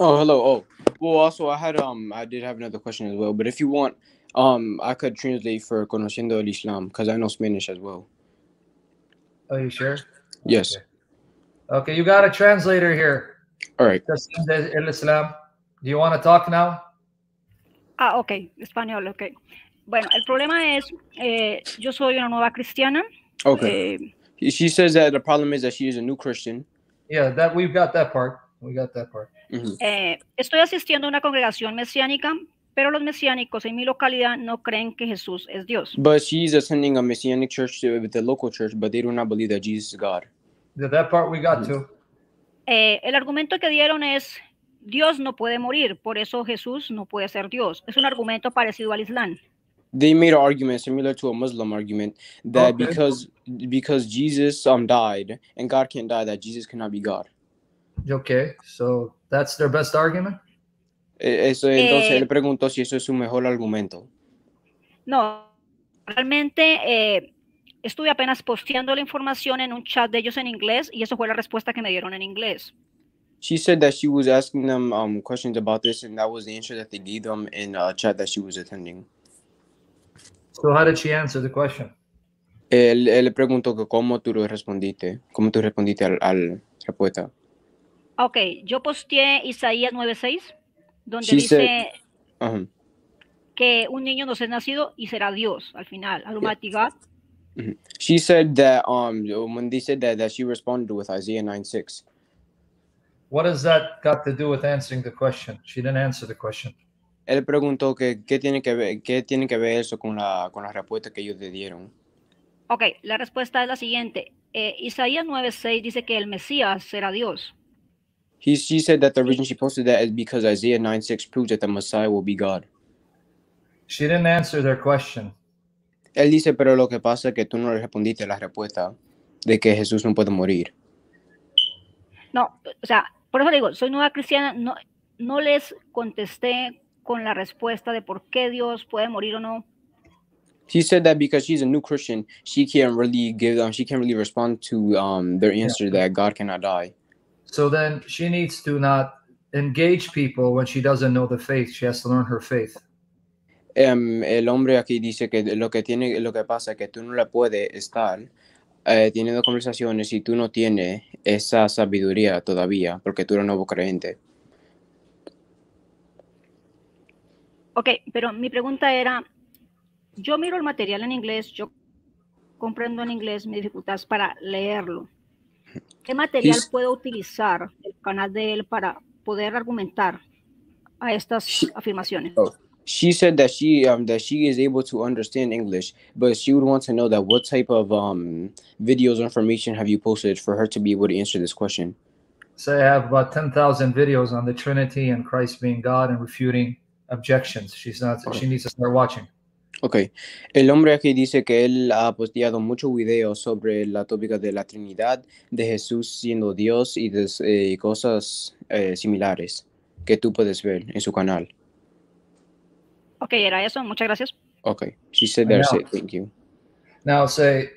Oh, hello. Oh, well, also I had um I did have another question as well, but if you want, um I could translate for conociendo el Islam because I know Spanish as well. are you sure Yes. Okay. okay you got a translator here All right. Just el islam do you want to talk now Ah, ok, español, ok. Bueno, el problema es, eh, yo soy una nueva cristiana. Okay. eh, She says that the problem is that she is a new Christian. yeah that we've got that part we got that part Mhm. eh, estoy asistiendo a una congregación mesiánica, pero los mesiánicos en mi localidad no creen que Jesús es Dios. But she's attending a Messianic church with the local church, but they do not believe that Jesus is God. Yeah, that part we got to Eh, el argumento que dieron es, Dios no puede morir, por eso Jesús no puede ser Dios. Es un argumento parecido al Islam. They made an argument similar to a Muslim argument that Okay. because because Jesus um died and God can't die, that Jesus cannot be God. okay so that's their best argument Eh, Eso, entonces Eh, él preguntó si eso es su mejor argumento. No, realmente eh, estuve apenas posteando la información en un chat de ellos en inglés y eso fue la respuesta que me dieron en inglés. She said that she was asking them um questions about this, and that was the answer that they gave them in a chat that she was attending. So how did she answer the question Él, él le preguntó que cómo tú lo respondiste, cómo tú respondiste al, al respuesta. Ok, yo posteé Isaías 9:6, donde She dice said- Ajá. que un niño no será nacido y será Dios al final, Almighty God. Mhm. She said that um when they said that that she responded with Isaiah 9 6. What has that got to do with answering the question? She didn't answer the question. Él preguntó que qué tiene que ver qué tiene que ver eso con la con la respuesta que ellos le dieron. Ok, la respuesta es la siguiente. Eh, Isaías 9:6 dice que el Mesías será Dios. He she said that the reason she posted that is because Isaiah 9 6 proves that the Messiah will be God. She didn't answer their question. Él dice, pero lo que pasa es que tú no le respondiste la respuesta de que Jesús no puede morir. No, o sea, por eso digo, soy nueva cristiana, no, no les contesté con la respuesta de por qué Dios puede morir o no. She said that because she's a new Christian, she can't really give them, she can't really respond to um their answer that God cannot die. So then she needs to not engage people when she doesn't know the faith. She has to learn her faith. Em, el hombre aquí dice que lo que tiene, lo que pasa es que tú no le puedes estar eh, teniendo conversaciones si tú no tienes esa sabiduría todavía, porque tú eres nuevo creyente. Ok, pero mi pregunta era, yo miro el material en inglés, yo comprendo en inglés, mi dificultad es para leerlo. ¿Qué material He's- puedo utilizar el canal de él para poder argumentar a estas afirmaciones? Oh. She said that she um that she is able to understand English, but she would want to know that what type of um videos or information have you posted for her to be able to answer this question. So I have about 10,000 videos on the Trinity and Christ being God and refuting objections. She's not, she needs to start watching. Ok, el hombre aquí dice que él ha posteado muchos videos sobre la tópica de la Trinidad, de Jesús siendo Dios y de eh, cosas eh, similares que tú puedes ver en su canal. Ok, era eso. Muchas gracias. Okay. She said that's it. Thank you. Now say,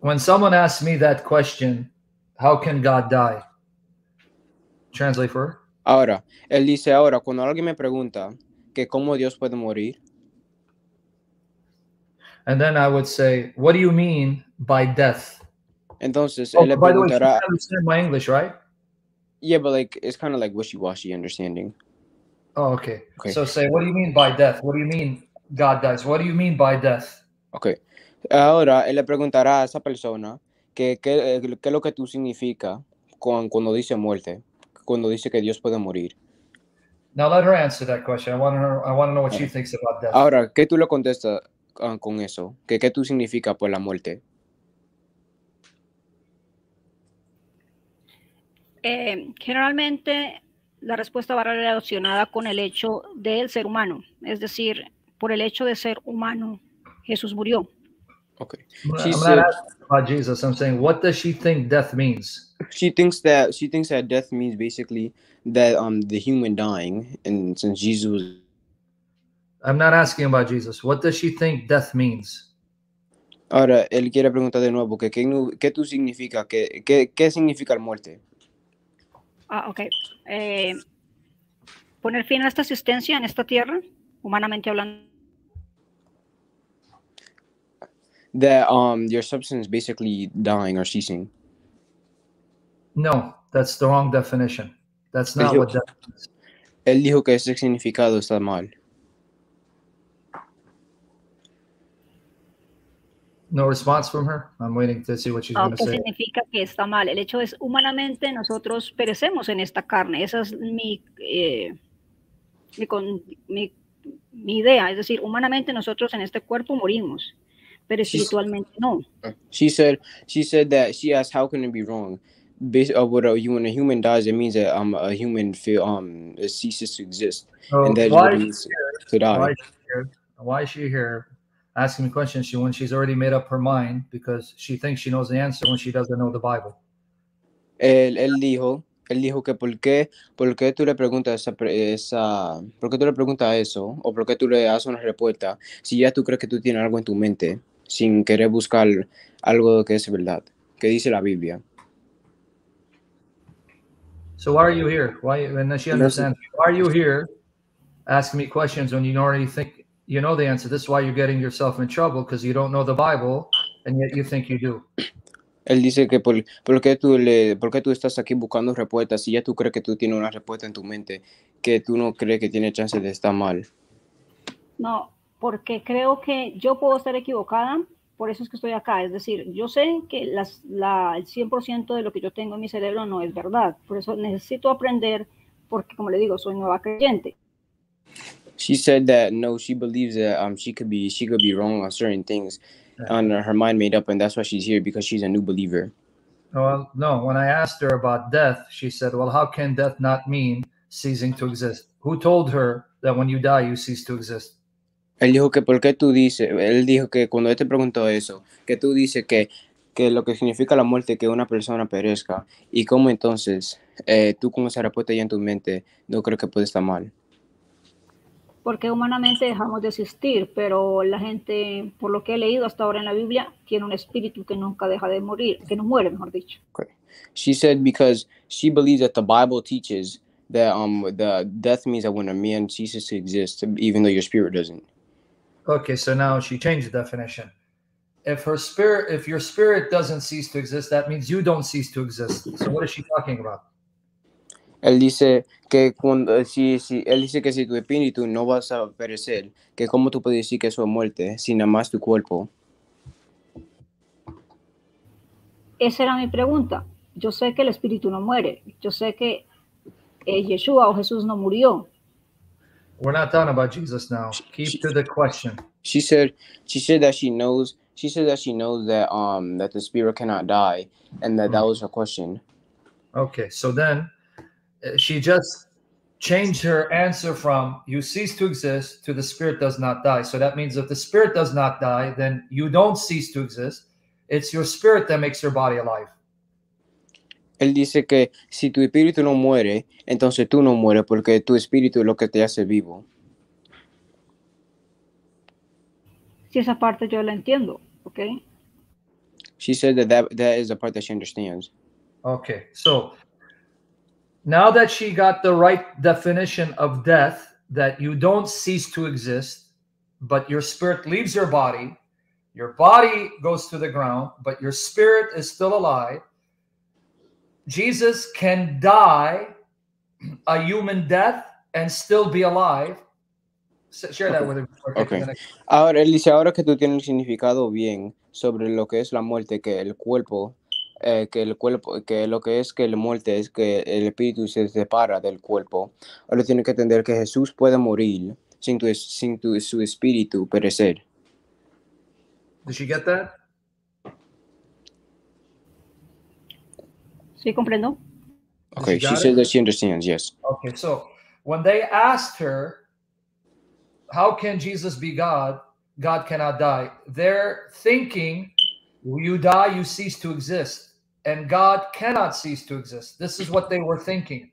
when someone asks me that question, how can God die? Translate for her. Ahora, él dice ahora, cuando alguien me pregunta que cómo Dios puede morir, And then I would say, what do you mean by death? entonces Oh, él le by the way, understand my English, right? yeah, but like it's kind of like wishy-washy understanding. Oh, okay. Okay. So say, what do you mean by death? What do you mean God dies? What do you mean by death? Okay. Ahora él le preguntará a esa persona que qué eh, qué es lo que tú significa con, cuando dice muerte, cuando dice que Dios puede morir. Now let her answer that question. I want her. I want to know what she thinks about death. Ahora, ¿qué tú le contestas ah, con eso? ¿Qué, ¿Qué tú significa por la muerte? Eh, generalmente la respuesta va relacionada con el hecho del ser humano, es decir, por el hecho de ser humano, Jesús murió. Okay. She said about Jesus. I'm saying, what does she think death means? she thinks that she thinks that death means basically that um the human dying, and since Jesus was I'm not asking about Jesus. What does she think death means? Ahora, él quiere preguntar de nuevo, que qué, qué tú significa, qué, qué, qué significa la muerte. Ah, ok. Eh, poner fin a esta existencia en esta tierra, humanamente hablando. That um your substance basically dying or ceasing. No, that's the wrong definition. That's not what death means. Él dijo que ese significado está mal. No response from her. I'm waiting to see what she's Ah, going to ¿Qué say. significa que está mal? El hecho es, humanamente nosotros perecemos en esta carne. Esa es mi, eh, mi, con- mi- mi idea. Es decir, humanamente nosotros en este cuerpo morimos, pero Sí, sí. espiritualmente no. She said she said that she asked how can it be wrong? Based uh, what a, when a human dies, it means that um a human feel um it ceases to exist, So and that is why what it is means here? to die. Why is she here? Why is she here asking me questions she, when she's already made up her mind because she thinks she knows the answer when she doesn't know the Bible? Él, él dijo, él dijo que por qué, por qué tú le preguntas esa, esa, por qué tú le preguntas eso, o por qué tú le das una respuesta, si ya tú crees que tú tienes algo en tu mente, sin querer buscar algo que es verdad, que dice la Biblia. So why are you here? Why? And then she understands. Why are you here asking me questions when you already think you know the answer? This is why you're getting yourself in trouble because you don't know the Bible and yet you think you do. Él dice que por, por qué tú le, por qué tú estás aquí buscando respuestas, si ya tú crees que tú tienes una respuesta en tu mente, que tú no crees que tiene chance de estar mal. No, porque creo que yo puedo estar equivocada, por eso es que estoy acá. Es decir, yo sé que las, la, el 100% de lo que yo tengo en mi cerebro no es verdad. Por eso necesito aprender, porque como le digo, soy nueva creyente. She said that no, she believes that um she could be she could be wrong on certain things, on her mind made up, and that's why she's here because she's a new believer. Well, no. When I asked her about death, she said, "Well, how can death not mean ceasing to exist? Who told her that when you die you cease to exist?" Él dijo que por qué tú dices, él dijo que cuando él te preguntó eso, que tú dices que, que lo que significa la muerte es que una persona perezca, y cómo entonces eh, tú con esa respuesta ya en tu mente no creo que puede estar mal. Porque humanamente dejamos de existir, pero la gente, por lo que he leído hasta ahora en la Biblia, tiene un espíritu que nunca deja de morir, que no muere, mejor dicho. She said because she believes that the Bible teaches that um the death means that when a man ceases to exist, even though your spirit doesn't. Okay, so now she changed the definition. If her spirit, if your spirit doesn't cease to exist, that means you don't cease to exist. So what is she talking about? Él dice que cuando si, si él dice que si tu espíritu no vas a perecer, que cómo tú puedes decir que eso es muerte, si nada más tu cuerpo. Esa era mi pregunta. Yo sé que el espíritu no muere. Yo sé que eh, Yeshua o Jesús no murió. We're not talking about Jesus now. Keep to the question. She said she said that she knows she said that she knows that um that the spirit cannot die and that that was her question. Okay, so then uh, she just changed her answer from you cease to exist to the spirit does not die. So that means if the spirit does not die, then you don't cease to exist. It's your spirit that makes your body alive. Él dice que si tu espíritu no muere, entonces tú no mueres porque tu espíritu es lo que te hace vivo. Si esa parte yo la entiendo, ¿ok? She said that, that that is the part that she understands. Okay, so now that she got the right definition of death, that you don't cease to exist, but your spirit leaves your body, your body goes to the ground, but your spirit is still alive. Jesus can die a human death and still be alive. Share that with Okay. next- Ahora, él dice, ahora que tú tienes el significado bien sobre lo que es la muerte, que el cuerpo, eh, que el cuerpo, que lo que es que la muerte es que el espíritu se separa del cuerpo. Ahora tiene que entender que Jesús puede morir sin, tu, sin tu, su espíritu perecer. Did she get that? Sí, comprendo. Okay, she she got said that she understands, yes. Okay, so when they asked her, How can Jesus be God? God cannot die. They're thinking, You die, you cease to exist. And God cannot cease to exist. This is what they were thinking.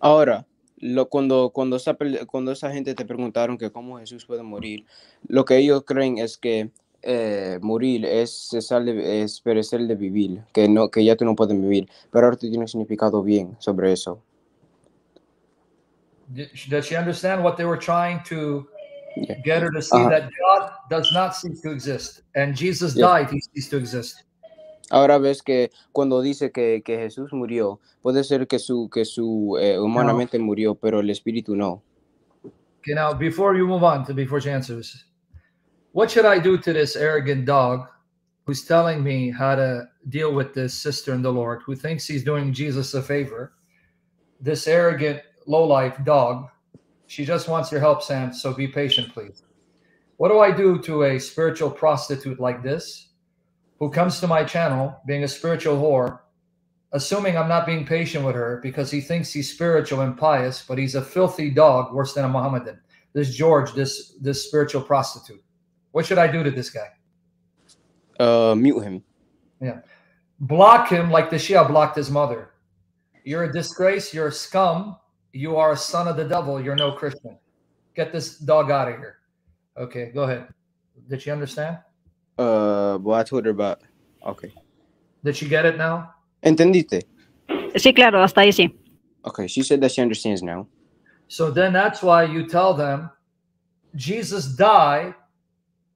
Ahora, lo, cuando, cuando, esa, pel- cuando esa gente te preguntaron que cómo Jesús puede morir, lo que ellos creen es que eh, morir es, cesar de- es perecer de vivir, que, no, que ya tú no puedes vivir. Pero ahora tú tienes un significado bien sobre eso. Does she understand what they were trying to Yeah. get her to see that God does not cease to exist? And Jesus Yeah. died, he ceased to exist. Ahora ves que cuando dice que, que Jesús murió, puede ser que su, que su eh, humanamente murió, pero el espíritu no. Okay, now before you move on to before she answers, what should I do to this arrogant dog who's telling me how to deal with this sister in the Lord who thinks he's doing Jesus a favor? This arrogant lowlife dog. She just wants your help, Sam. So be patient, please. What do I do to a spiritual prostitute like this who comes to my channel being a spiritual whore, assuming I'm not being patient with her because he thinks he's spiritual and pious, but he's a filthy dog worse than a Mohammedan? This George, this this spiritual prostitute. What should I do to this guy? Uh, mute him. Yeah. Block him like the Shia blocked his mother. You're a disgrace. You're a scum. You are a son of the devil. You're no Christian. Get this dog out of here. Okay, go ahead. Did she understand? Uh, well, I told her about. Okay. Did she get it now? ¿Entendiste? Sí, claro, hasta ahí sí. Okay, she said that she understands now. So then that's why you tell them Jesus died,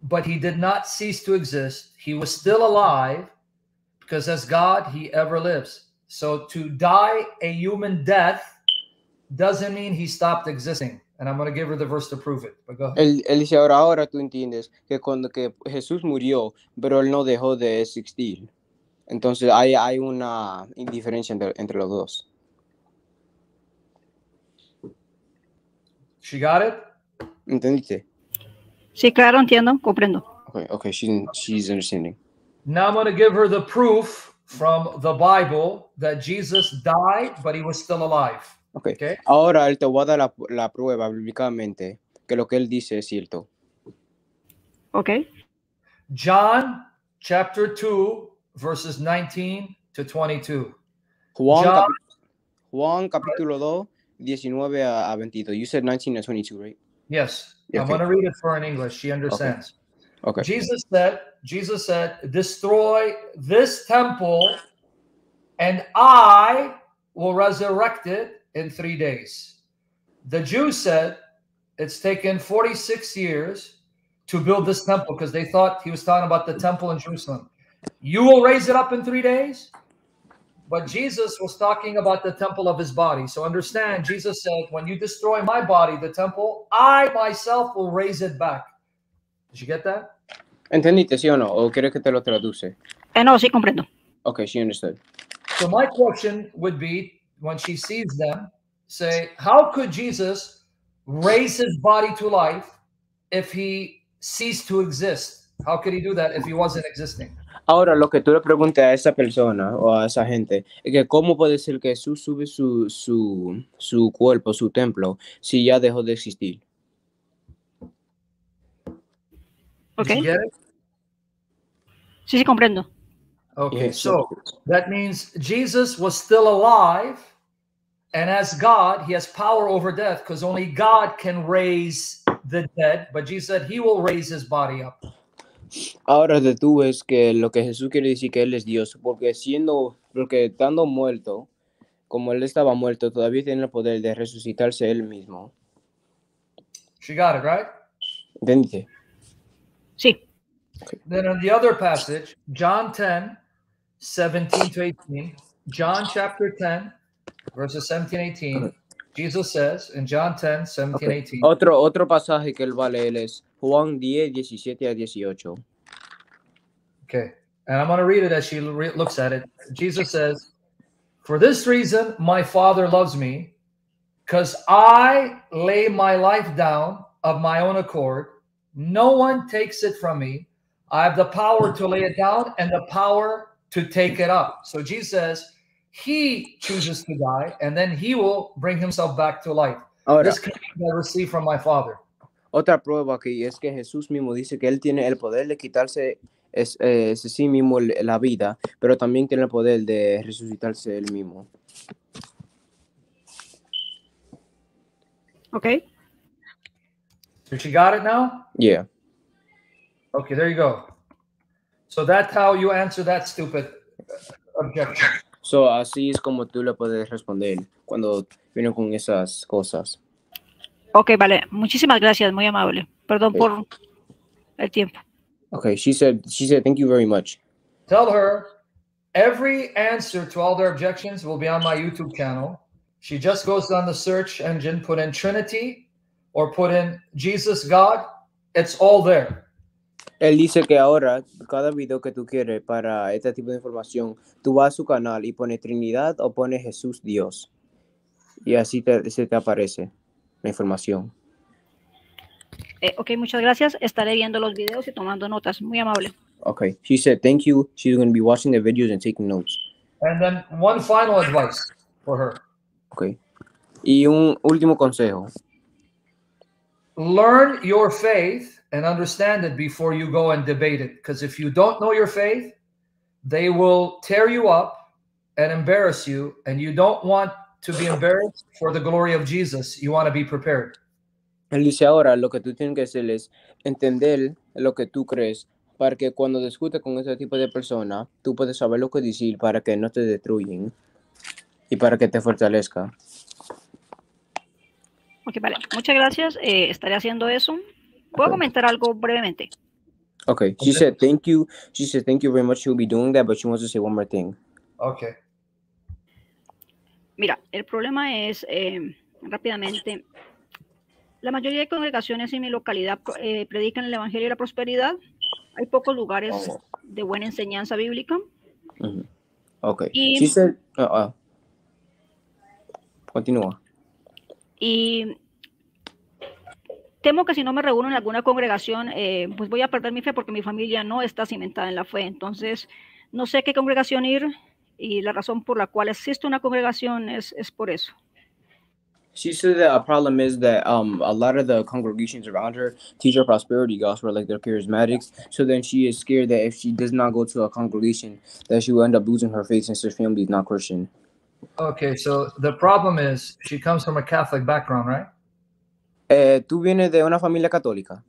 but he did not cease to exist. He was still alive because as God, he ever lives. So to die a human death doesn't mean he stopped existing. And I'm going to give her the verse to prove it. But go ahead. Él, él dice, ahora, ahora tú entiendes que cuando que Jesús murió, pero él no dejó de existir. Entonces hay, hay una indiferencia entre, entre los dos. She got it? ¿Entendiste? Sí, claro, entiendo, comprendo. Okay, okay, she, she's understanding. Now I'm going to give her the proof from the Bible that Jesus died, but he was still alive. Okay. Okay. Ahora él te voy a dar la, la prueba bíblicamente que lo que él dice es cierto. Ok. John chapter 2, verses 19 to 22. Juan, John- Juan capítulo 2, 19 a, a 22. You said 19 and 22, right? Yes, Yeah, I'm okay. going to read it for her in English. She understands. Okay. Jesus said, Jesus said, destroy this temple and I will resurrect it in three days. The Jews said it's taken 46 years to build this temple because they thought he was talking about the temple in Jerusalem. You will raise it up in three days? But Jesus was talking about the temple of his body. So understand, Jesus said, when you destroy my body, the temple, I myself will raise it back. Did you get that? ¿Entendiste, sí o no? ¿O quieres que te lo traduce? Eh, no, sí, comprendo. Okay, she understood. So my question would be when she sees them, say, how could Jesus raise his body to life if he ceased to exist? How could he do that if he wasn't existing? Ahora, lo que tú le preguntas a esa persona o a esa gente es que cómo puede ser que Jesús sube su, su, su cuerpo, su templo, si ya dejó de existir. Ok. Sí, sí, comprendo. Okay, Yes, so that means Jesus was still alive, and as God, he has power over death because only God can raise the dead, but Jesus said he will raise his body up. Ahora de tú ves que lo que Jesús quiere decir que Él es Dios, porque siendo, porque estando muerto, como Él estaba muerto, todavía tiene el poder de resucitarse Él mismo. She got it, right? ¿Entendiste? Sí. Then in the other passage, John 10, 17 to 18, John chapter 10, verses 17, 18, Jesus says in John 10, 17, 18, Otro, otro pasaje que Él va a leer es Juan 10, 17 a 18. okay, and I'm going to read it as she re- looks at it. Jesus says, For this reason, my Father loves me, because I lay my life down of my own accord. No one takes it from me. I have the power to lay it down and the power to take it up. So Jesus says, He chooses to die, and then He will bring Himself back to life. Ahora, This command I received from my Father. otra prueba aquí es que Jesús mismo dice que Él tiene el poder de quitarse es, eh, ese sí mismo la vida, pero también tiene el poder de resucitarse Él mismo. Ok. So she got it now? Yeah. Okay, there you go. So that's how you answer that stupid objection. So, así es como tú le puedes responder cuando vienen con esas cosas. Ok, vale. Muchísimas gracias, muy amable. Perdón Ok. por el tiempo. Okay, she said, she said, thank you very much. Tell her every answer to all their objections will be on my YouTube channel. She just goes on the search engine, put in Trinity or put in Jesus God. It's all there. Él dice que ahora, cada video que tú quieres para este tipo de información, tú vas a su canal y pones Trinidad o pones Jesús Dios. Y así te, se te aparece la información. Eh, ok, muchas gracias. Estaré viendo los videos y tomando notas. Muy amable. Okay, she said, thank you. She's going to be watching the videos and taking notes. And then one final advice for her Okay. Y un último consejo. learn your faith and understand it before you go and debate it. Because if you don't know your faith, they will tear you up and embarrass you, and you don't want to be embarrassed for the glory of Jesus. You want to be prepared. Él dice ahora, lo que tú tienes que hacer es entender lo que tú crees para que cuando discutes con ese tipo de persona, tú puedes saber lo que decir para que no te destruyen y para que te fortalezca. Ok, vale. Muchas gracias. eh, estaré haciendo eso. ¿Puedo comentar algo brevemente? Okay, she Okay. said thank you. She said thank you very much. She'll be doing that, but she wants to say one more thing. Okay. Mira, el problema es, eh, rápidamente, la mayoría de congregaciones en mi localidad eh, predican el Evangelio y la prosperidad. Hay pocos lugares Oh. de buena enseñanza bíblica. Mhm. Okay. Y- She said, uh, uh, continúa. Y temo que si no me reúno en alguna congregación, eh, pues voy a perder mi fe porque mi familia no está cimentada en la fe. Entonces, no sé qué congregación ir y la razón por la cual existe una congregación es, es por eso. She said that a problem is that um a lot of the congregations around her teach her prosperity gospel, like they're charismatics. So then she is scared that if she does not go to a congregation, that she will end up losing her faith since her family is not Christian. Okay. So the problem is she comes from a Catholic background, right? Eh, ¿Tú vienes de una familia católica?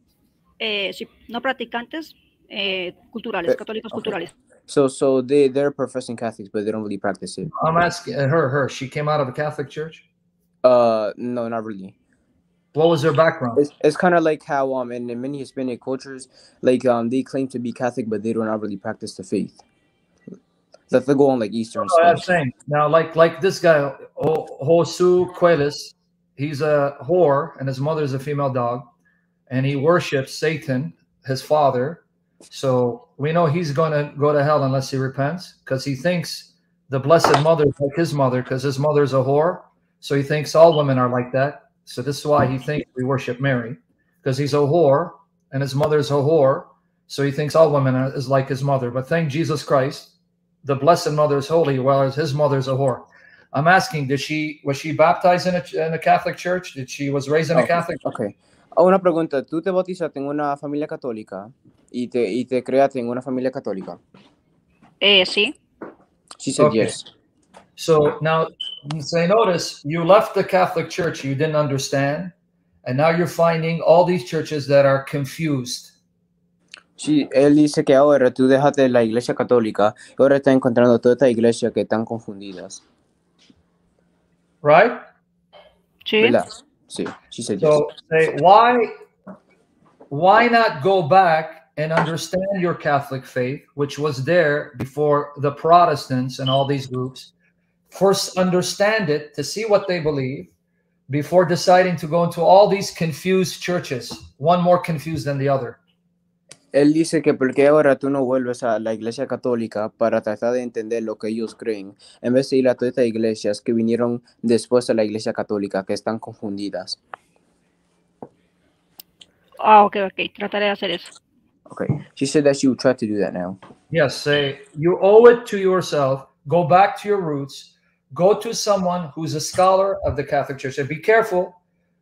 Eh, sí, no practicantes eh, culturales, Eh, católicos ok. culturales. So so they they're professing Catholics, but they don't really practice it. I'm asking her. Her. She came out of a Catholic church. Uh, no, not really. What was her background? It's, it's kind of like how um in, in many Hispanic cultures, like um they claim to be Catholic, but they don't really practice the faith. That they go on like Eastern. and Oh, I'm saying now, like like this guy, Ho- Josu Cuelis, he's a whore, and his mother is a female dog, and he worships Satan, his father. So we know he's going to go to hell unless he repents, because he thinks the blessed mother is like his mother, because his mother is a whore. So he thinks all women are like that. So this is why he thinks we worship Mary, because he's a whore, and his mother's a whore. So he thinks all women are, is like his mother. But thank Jesus Christ, the blessed mother is holy, whereas his mother's a whore. I'm asking, did she was she baptized in a, in a Catholic church? Did she was raised in a Okay. Catholic? Okay. Ah, una pregunta. ¿Tú te bautizaste en una familia católica y te, y te creaste en una familia católica? Eh, sí, She said Okay. yes. So now, say, notice you left the Catholic Church. You didn't understand, and now you're finding all these churches that are confused. Sí, él dice que ahora tú dejaste la iglesia católica y ahora estás encontrando toda esta iglesia que están confundidas. Right? Sí. Sí, she said yes. So say why why not go back and understand your Catholic faith, which was there before the Protestants and all these groups. First understand it to see what they believe before deciding to go into all these confused churches, one more confused than the other. Él dice que porque ahora tú no vuelves a la iglesia católica para tratar de entender lo que ellos creen, en vez de ir a todas estas iglesias que vinieron después de la iglesia católica, que están confundidas. Ah, ok, ok. Trataré de hacer eso. Okay. She said that she would try to do that now. Yes, say you owe it to yourself. Go back to your roots. Go to someone who's a scholar of the Catholic Church. And be careful.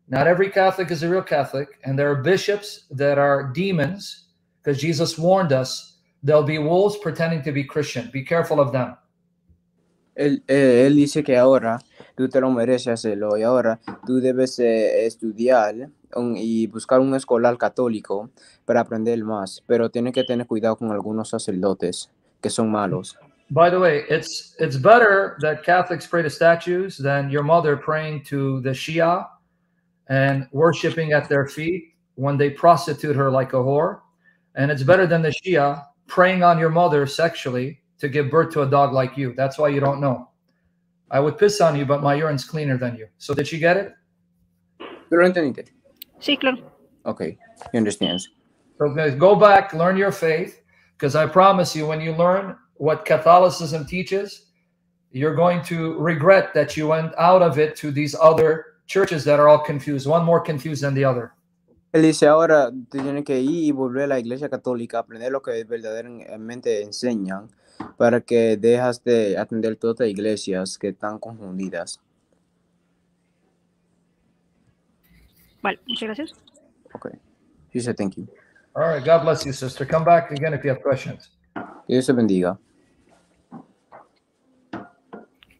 Not every Catholic is a real Catholic, and there are bishops that are demons, because Jesus warned us there'll be wolves pretending to be Christian. Be careful of them. Él, eh, él dice que ahora tú te lo mereces hacerlo y ahora tú debes eh, estudiar un- y buscar un escolar católico para aprender más, pero tienes que tener cuidado con algunos sacerdotes que son malos. By the way, it's it's better that Catholics pray to statues than your mother praying to the Shia and worshiping at their feet when they prostitute her like a whore. And it's better than the Shia preying on your mother sexually to give birth to a dog like you. That's why you don't know. I would piss on you, but my urine's cleaner than you. So did she get it? ¿Tú lo entendiste? Sí, claro. Okay, he understands. So guys, go back, learn your faith, because I promise you, when you learn what Catholicism teaches, you're going to regret that you went out of it to these other churches that are all confused, one more confused than the other. Él dice ahora tú tienes que ir y volver a la iglesia católica, aprender lo que verdaderamente enseñan para que dejas de atender todas las iglesias que están confundidas. Vale, muchas gracias. Okay. She said thank you. All right, God bless you, sister. Come back again if you have questions. Que Dios te bendiga.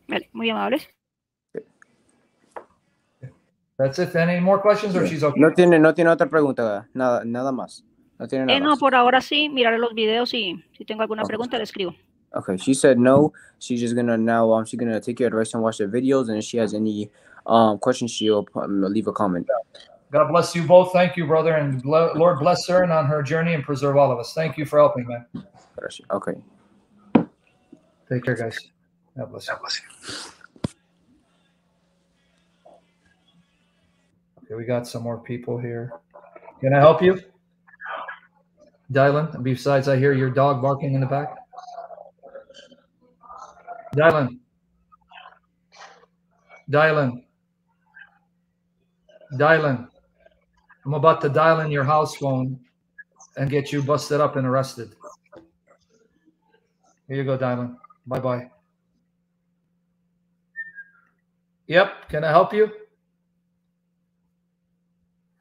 Vale, muy amables. That's it. Any more questions, or she's okay? No tiene, no tiene otra pregunta, nada, nada más. No tiene nada Eh, no, más. por ahora sí, miraré los videos y si tengo alguna Ok. pregunta le escribo. Okay, she said no. She's just gonna now. Um, she's gonna take your advice and watch the videos, and if she has any um questions, she'll um, leave a comment. God bless you both. Thank you, brother, and ble- Lord bless her and on her journey and preserve all of us. Thank you for helping, man. Okay. Take care, guys. God bless. God bless you. We got some more people here. Can I help you? Dylan, besides, I hear your dog barking in the back. Dylan. Dylan. Dylan. I'm about to dial in your house phone and get you busted up and arrested. Here you go, Dylan. Bye bye. Yep. Can I help you?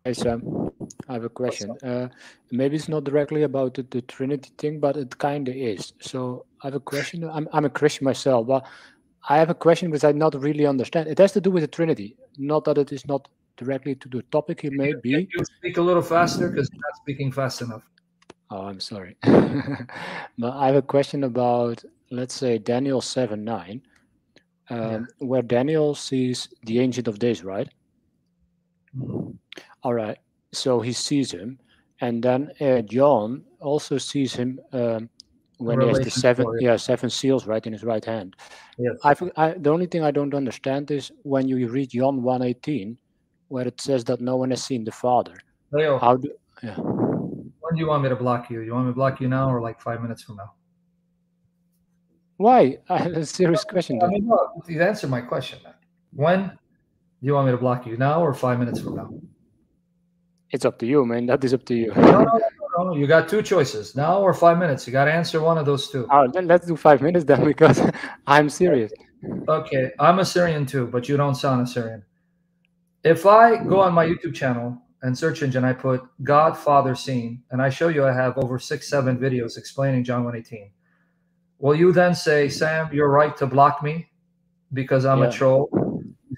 Hey Sam, I have a question. Uh, maybe it's not directly about the, the Trinity thing, but it kind of is. So I have a question. I'm, I'm a Christian myself, but I have a question which I not really understand. It has to do with the Trinity. Not that it is not directly to the topic. It may be. Can you speak a little faster because you're not speaking fast enough. Oh, I'm sorry. but I have a question about, let's say, Daniel 7 9, um, where Daniel sees the Ancient of Days, right? All right. So he sees him. And then uh, John also sees him um, when he has the seven, yeah. seven seals right in his right hand. Yes. I, I the only thing I don't understand is when you read John 1:18, where it says that no one has seen the Father. Leo, How do yeah. when do you want me to block you? You want me to block you now or like five minutes from now? Why? That's a serious question. I mean, look, you answer my question. Man. When do you want me to block you now or five minutes from now? It's up to you, man. That is up to you. No, no, no, no. You got two choices now or five minutes. You got to answer one of those two. Oh, then let's do five minutes then because I'm serious. Okay, I'm Assyrian too, but you don't sound Assyrian. If I go on my YouTube channel and search engine, I put God Father Seen, and I show you I have over six, seven videos explaining John 118. Will you then say, Sam, you're right to block me because I'm Yeah. a troll?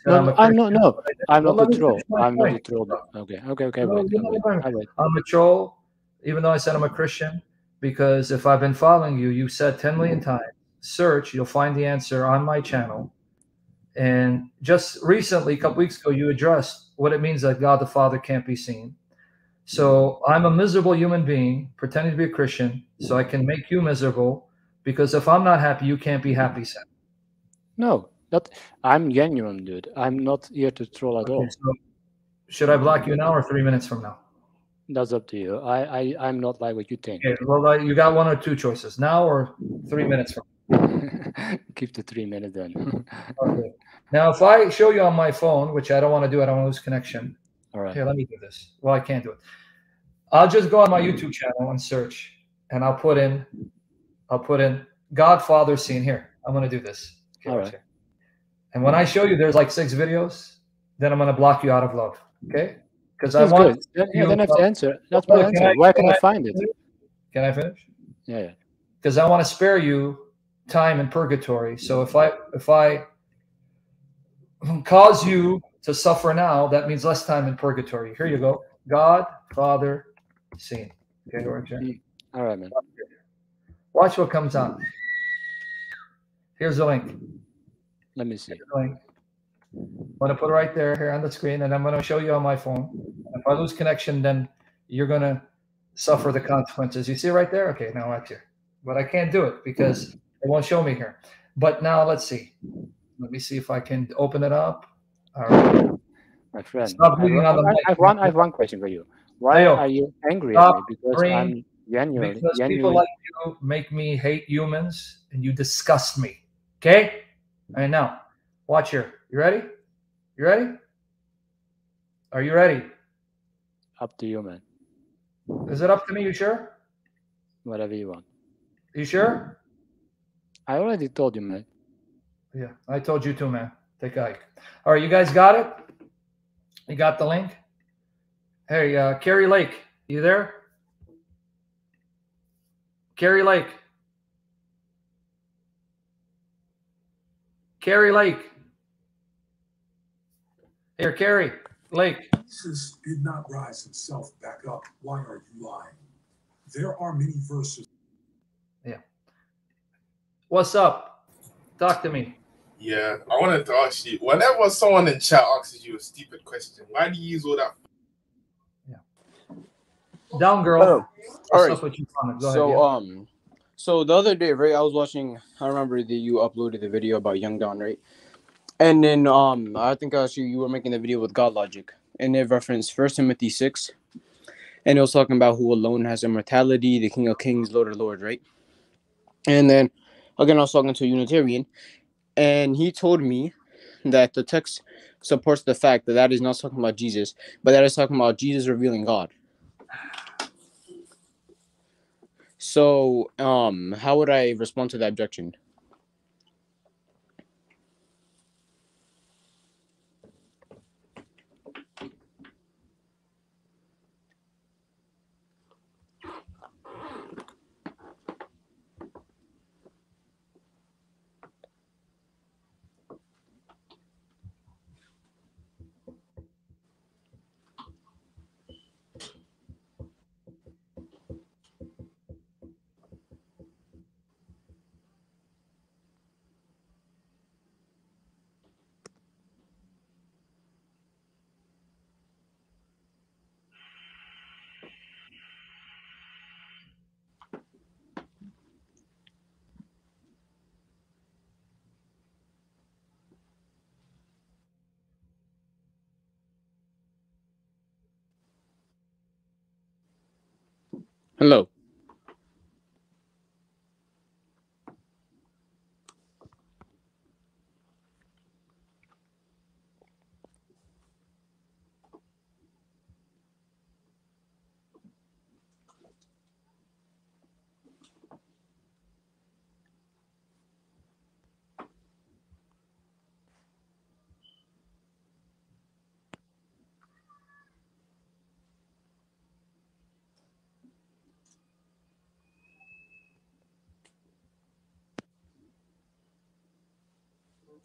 No, I'm I'm not. No, I'm Well, not a troll. I'm not a troll. Okay, okay, okay. No, Wait, you're I not wait. going- I wait. I'm a troll, even though I said I'm a Christian, because if I've been following you, you said 10 million mm-hmm. times, search, you'll find the answer on my channel. And just recently, a couple weeks ago, you addressed what it means that God the Father can't be seen. So mm-hmm. I'm a miserable human being pretending to be a Christian, so I can make you miserable. Because if I'm not happy, you can't be happy, Sam. No, not. I'm genuine, dude. I'm not here to troll at all. So should I block you now or three minutes from now? That's up to you. I, I, I'm not like what you think. Okay, well, uh, you got one or two choices now or three minutes from Keep the three minutes then. Okay. Now, if I show you on my phone, which I don't want to do, I don't want to lose connection. All right. Here, let me do this. Well, I can't do it. I'll just go on my YouTube channel and search, and I'll put in, I'll put in Godfather seen here. I'm gonna do this. Okay, All right. here. And when I show you, there's like six videos. Then I'm gonna block you out of love. Okay? Because I want. good. You- don't have to answer. That's my answer. I- Where can can I I- find it? Can I finish? Yeah, yeah. because I want to spare you time in purgatory. So if I if I cause you to suffer now, that means less time in purgatory. Here you go. God, Father, seen. Okay, Orange. All right, man. Watch what comes on. Here's the link. Let me see. Here's the link. I'm gonna put it right there here on the screen, and I'm gonna show you on my phone. If I lose connection, then you're gonna suffer the consequences. You see it right there? Okay, now watch here. But I can't do it because it won't show me here. But now let's see. Let me see if I can open it up. All right. My friend. Stop I, I, on the I, have one. I have one question for you. Why Leo, are you angry at stop me? Because I'm genuine. Because people like you make me hate humans and you disgust me. Okay? All right, now, watch here. You ready? You ready? Are you ready? Up to you, man. Is it up to me? You sure? Whatever you want. You sure? I already told you, man. Yeah, I told you too, man. Take a hike. All right, you guys got it? You got the link? Hey, uh, Carrie Lake, you there? Carrie Lake. Carrie Lake. Here, Carrie Lake. Jesus did not rise himself back up. Why are you lying? There are many verses. Yeah. What's up? Talk to me. Yeah, I wanted to ask you. Whenever someone in chat asks you a stupid question, why do you use all that? Yeah. Down, girl. Oh, all right. up you, Go so ahead. yeah. um, so the other day, right, I was watching. I remember that you uploaded the video about Young Don, right? And then um, I think I actually you were making the video with God Logic, and it referenced First Timothy six, and it was talking about who alone has immortality, the King of Kings, Lord of Lords, right? And then again, I was talking to a Unitarian, and he told me that the text supports the fact that that is not talking about Jesus, but that is talking about Jesus revealing God. So, um, how would I respond to that objection? Hello.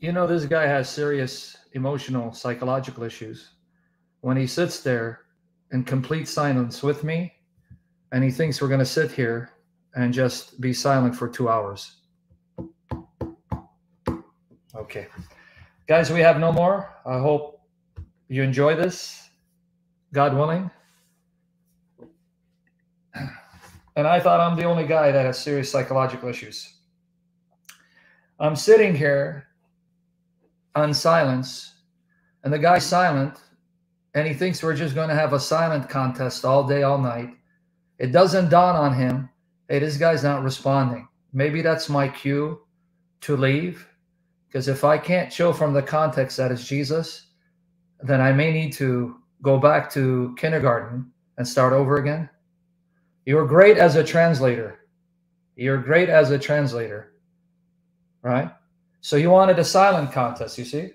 You know, this guy has serious emotional, psychological issues. When he sits there in complete silence with me, and he thinks we're going to sit here and just be silent for two hours. Okay. Guys, we have no more. I hope you enjoy this, God willing. And I thought I'm the only guy that has serious psychological issues. I'm sitting here on silence, and the guy's silent, and he thinks we're just going to have a silent contest all day, all night. It doesn't dawn on him, hey, this guy's not responding. Maybe that's my cue to leave. Because if I can't show from the context that it's Jesus, then I may need to go back to kindergarten and start over again. You're great as a translator. You're great as a translator, right? So you wanted a silent contest, you see,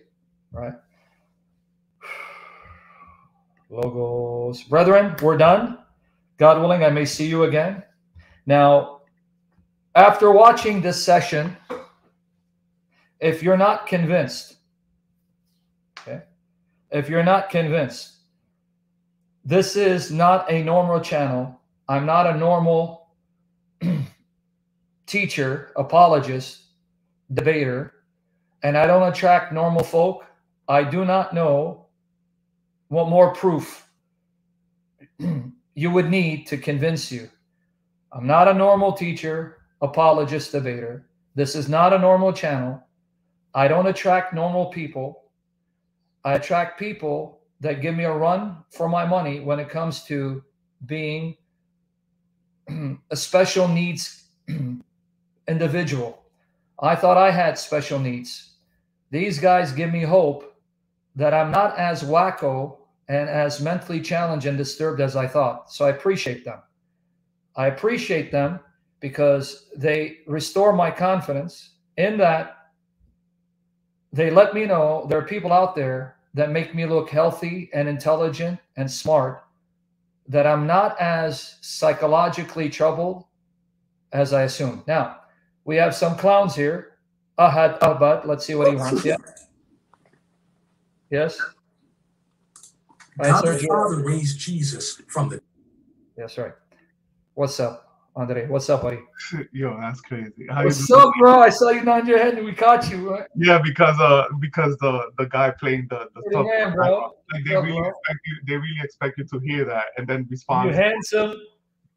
right? Logos. Brethren, we're done. God willing, I may see you again. Now, after watching this session, if you're not convinced, if you're not convinced, this is not a normal channel. I'm not a normal teacher, apologist, debater, and I don't attract normal folk. I do not know what more proof you would need to convince you. I'm not a normal teacher, apologist, debater. This is not a normal channel. I don't attract normal people. I attract people that give me a run for my money when it comes to being a special needs individual. I thought I had special needs. These guys give me hope that I'm not as wacko and as mentally challenged and disturbed as I thought. So I appreciate them. I appreciate them because they restore my confidence in that they let me know there are people out there that make me look healthy and intelligent and smart, that I'm not as psychologically troubled as I assumed. Now, we have some clowns here. Ahad Abad, let's see what he wants. Yeah. Yes. Right, God the Father raised Jesus from the That's right. What's up, Andre? What's up, buddy? Yo, that's crazy. How What's up, bro? I saw you nod your head and we caught you. Right? Yeah, because uh, because the the guy playing the the stuff, man, bro. like they up, really bro? expect you, they really expect you to hear that and then respond. You handsome,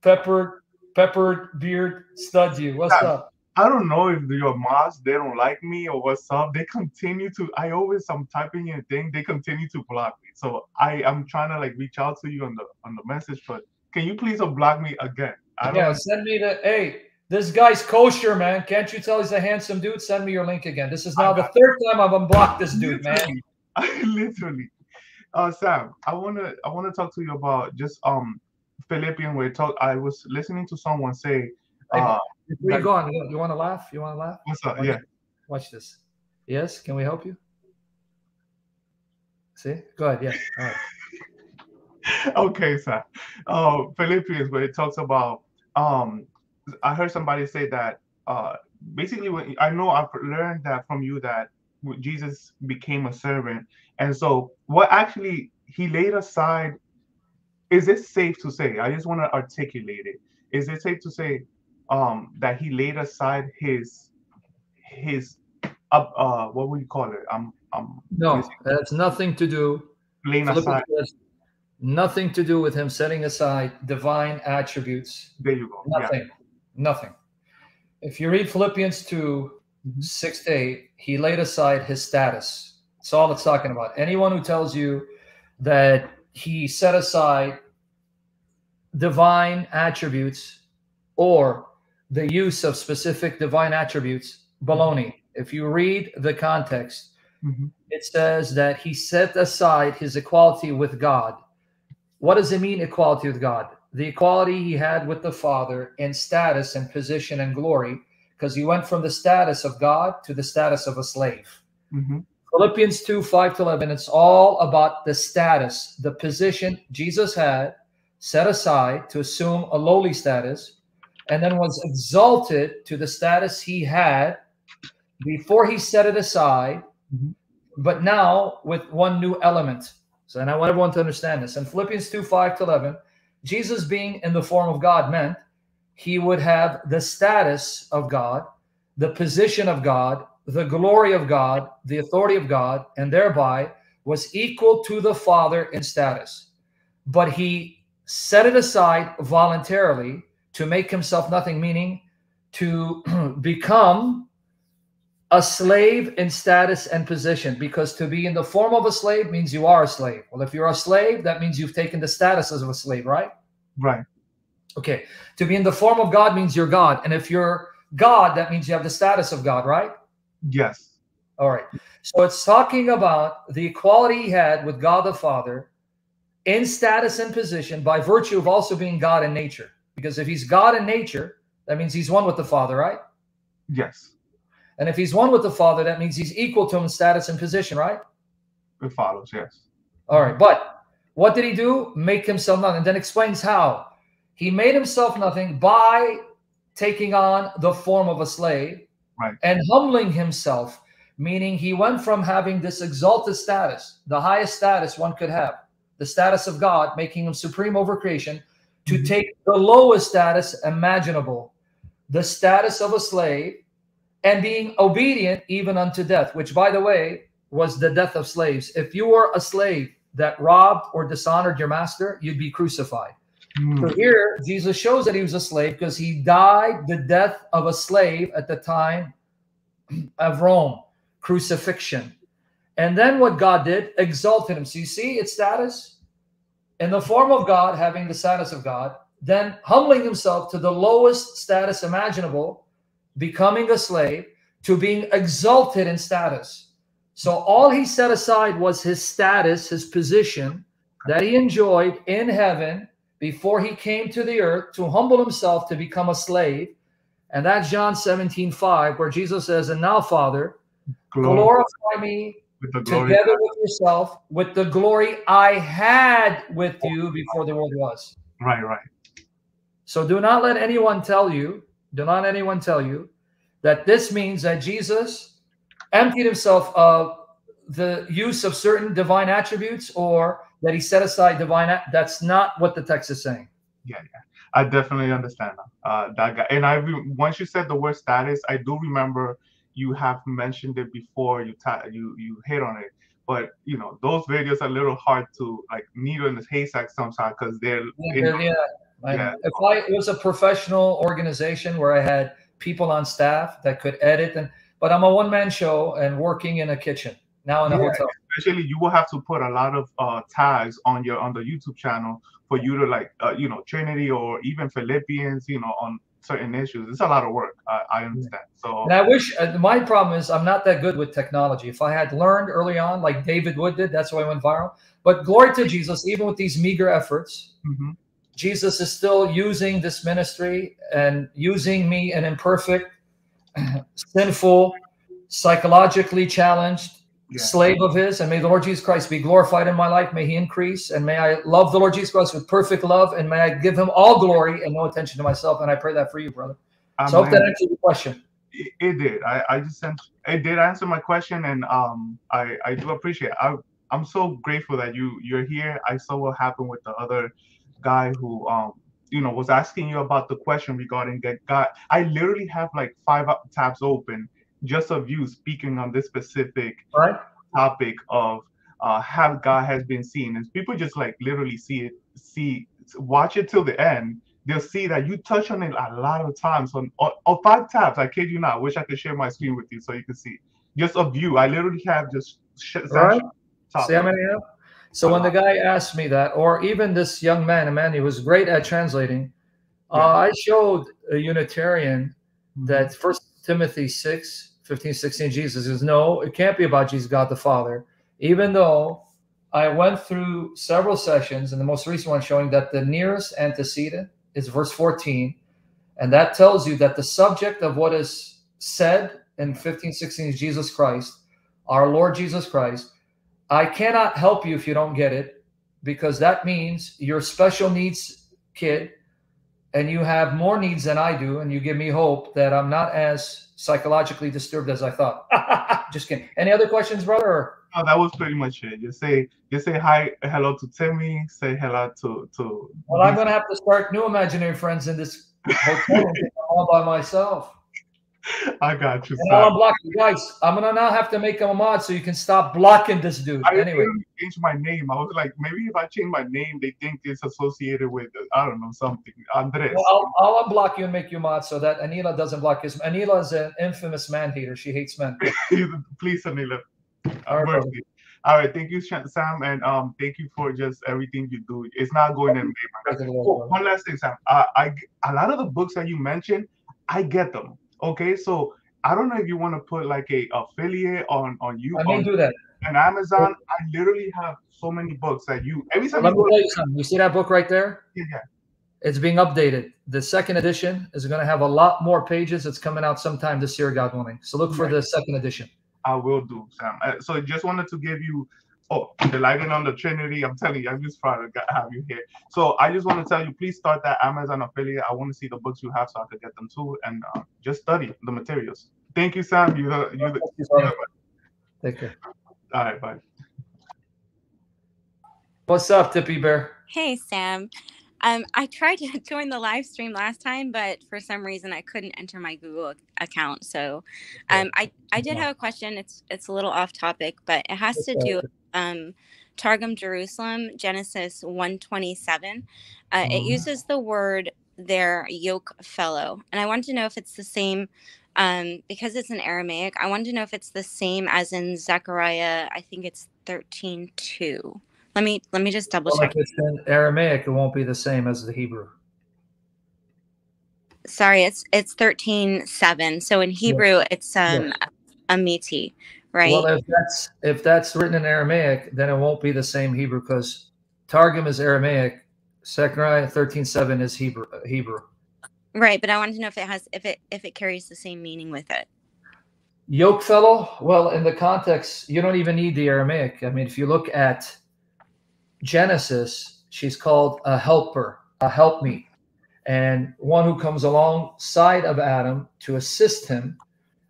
pepper, pepper beard stud. You. What's Yeah. up? I don't know if your mods they don't like me or what's up. They continue to. I always I'm typing in a thing. They continue to block me. So I am trying to like reach out to you on the on the message, but can you please unblock me again? I. Yeah, send me the. Hey, this guy's kosher, man. Can't you tell he's a handsome dude? Send me your link again. This is now the third time I've unblocked this dude, man. literally, I literally. Uh, Sam, I wanna I wanna talk to you about just um Philippian where it talk. I was listening to someone say. Hey, Uh, you that- go on, you, want to laugh? You want to laugh? What's up? Watch- Yeah. Watch this. Yes, can we help you? See, go ahead. Yeah. All right. okay, sir. Uh, Philippians, where it talks about, um, I heard somebody say that, uh, basically, when I know I've learned that from you that Jesus became a servant, and so what actually he laid aside. Is it safe to say? I just want to articulate it. Is it safe to say um, that he laid aside his his uh, uh what would you call it? Um, um, No, that has nothing to do. laying aside. Nothing to do with him setting aside divine attributes. There you go. Yeah. Nothing. Nothing. If you read Philippians 2, Mm-hmm. 6 to 8, he laid aside his status. That's all it's talking about. Anyone who tells you that he set aside divine attributes or the use of specific divine attributes, baloney. If you read the context, Mhm. it says that he set aside his equality with God. What does it mean, equality with God? The equality he had with the Father in status and position and glory, because he went from the status of God to the status of a slave. Mhm. Philippians 2 5 to 11, it's all about the status, the position Jesus had set aside to assume a lowly status, and then was exalted to the status he had before he set it aside, Mhm. but now with one new element. So, and I want everyone to understand this. In Philippians 2 5 to 11, Jesus being in the form of God meant he would have the status of God, the position of God, the glory of God, the authority of God, and thereby was equal to the Father in status. But he set it aside voluntarily to make himself nothing, meaning to become a slave in status and position because to be in the form of a slave means you are a slave. Well, if you're a slave, that means you've taken the status of a slave, right? Right. Okay. To be in the form of God means you're God. And if you're God, that means you have the status of God, right? Yes. All right. So it's talking about the equality he had with God the Father in status and position by virtue of also being God in nature. Because if he's God in nature, that means he's one with the Father, right? Yes. And if he's one with the Father, that means he's equal to him in status and position, right? It follows. Yes. All right. But what did he do? Make himself nothing. And then explains how. He made himself nothing by taking on the form of a slave Right. and humbling himself, meaning he went from having this exalted status, the highest status one could have, the status of God, making him supreme over creation, to Mhm. take the lowest status imaginable, the status of a slave, and being obedient even unto death, which, by the way, was the death of slaves. If you were a slave that robbed or dishonored your master, you'd be crucified. Mm. So here, Jesus shows that he was a slave because he died the death of a slave at the time of Rome, crucifixion. And then what God did, exalted him. So you see its status in the form of God, having the status of God, then humbling himself to the lowest status imaginable, becoming a slave, to being exalted in status. So all he set aside was his status, his position that he enjoyed in heaven before he came to the earth to humble himself to become a slave. And that's John 17, 5, where Jesus says, And now, Father, glorify me with the glory. together with yourself with the glory I had with you before the world was. Right. Right. So do not let anyone tell you, do not anyone tell you that this means that Jesus emptied himself of the use of certain divine attributes or that he set aside divine. That's not what the text is saying. Yeah. Yeah. I definitely understand uh, that guy. And I re- once you said the word status, I do remember you have mentioned it before. You ta- you you hit on it. But you know those videos are a little hard to like needle in the haystack sometimes because they're Yeah, in, yeah. Yeah. If I it was a professional organization where I had people on staff that could edit and but I'm a one man show and working in a kitchen now in a Yeah, hotel. especially you will have to put a lot of uh, tags on your on the YouTube channel for you to like uh, you know Trinity or even Philippians you know on certain issues. It's a lot of work. I, I understand. So And I wish uh, my problem is I'm not that good with technology. If I had learned early on, like David Wood did, that's why I went viral. But glory to Jesus, even with these meager efforts, mhm. Jesus is still using this ministry and using me, an imperfect, sinful, psychologically challenged Yeah. slave of his. And may the Lord Jesus Christ be glorified in my life. May he increase. And may I love the Lord Jesus Christ with perfect love. And may I give him all glory and no attention to myself. And I pray that for you, brother. So I hope that Amen. answers your question. it, it did. I, I just sent it did answer my question and um I, I do appreciate it. I I'm so grateful that you you're here. I saw what happened with the other guy who um you know was asking you about the question regarding that God. I literally have like five tabs open just of you speaking on this specific Right? topic of uh how God has been seen. And people just like literally see it, see watch it till the end. They'll see that you touch on it a lot of times on, on, on five tabs. I kid you not. I wish I could share my screen with you so you can see just of you. I literally have just sh- Right. See how many have? So when the guy asked me that, or even this young man, a man who was great at translating, uh, I showed a Unitarian that First Timothy 6, 15, 16, Jesus says, no, it can't be about Jesus, God the Father. Even though I went through several sessions, and the most recent one showing that the nearest antecedent is verse 14. And that tells you that the subject of what is said in 15, 16 is Jesus Christ. our Lord Jesus Christ. I cannot help you if you don't get it because that means you're a special needs kid and you have more needs than I do, and you give me hope that I'm not as psychologically disturbed as I thought. Just kidding. Any other questions, brother? No, that was pretty much it. You say you say hi, hello to Timmy. Say hello to to. Well, I'm gonna have to start new imaginary friends in this hotel all by myself. I got you. I'll unblock you guys. I'm gonna now have to make him a mod so you can stop blocking this dude. I anyway, change my name. I was like, maybe if I change my name, they think it's associated with I don't know something. Andres. well, I'll, I'll unblock you and make you mod so that Anila doesn't block his. Anila is an infamous man hater. She hates men. Please, Anila. All right. All right, thank you, Sam, and um, thank you for just everything you do. It's not going in vain. Oh, one last thing, Sam. Uh, I a lot of the books that you mentioned, I get them. Okay, so I don't know if you want to put like a affiliate on on you I on, do that. on Amazon. I literally have so many books that you every time Let you me tell you something. You see that book right there? Yeah, yeah. It's being updated. The second edition is going to have a lot more pages. It's coming out sometime this year, God willing. So look for Right. the second edition. I will do, Sam. Uh, so just wanted to give you, oh, the lighting on the Trinity. I'm telling you, I'm just proud to have you here. So I just want to tell you, please start that Amazon affiliate. I want to see the books you have so I could get them too, and uh, just study the materials. Thank you, Sam. You, the, you, the, you, brother. Take care. all right, bye. What's up, Tippy Bear? Hey, Sam. Um, I tried to join the live stream last time, but for some reason I couldn't enter my Google account. So, um, I I did have a question. It's it's a little off topic, but it has to do um, Targum Jerusalem Genesis one twenty seven. Uh, It Mhm. uses the word their yoke fellow, and I wanted to know if it's the same. Um, because it's in Aramaic, I wanted to know if it's the same as in Zechariah. I think it's thirteen two. Let me let me just double Well, check. if it's in Aramaic, it won't be the same as the Hebrew. Sorry, it's it's thirteen seven. So in Hebrew, it's um amiti, right? Well, if that's if that's written in Aramaic, then it won't be the same Hebrew because Targum is Aramaic. Zechariah thirteen seven is Hebrew. Hebrew. right, but I wanted to know if it has if it if it carries the same meaning with it. Yoke fellow. Well, in the context, you don't even need the Aramaic. I mean, if you look at Genesis, she's called a helper, a helpmeet, and one who comes alongside of Adam to assist him,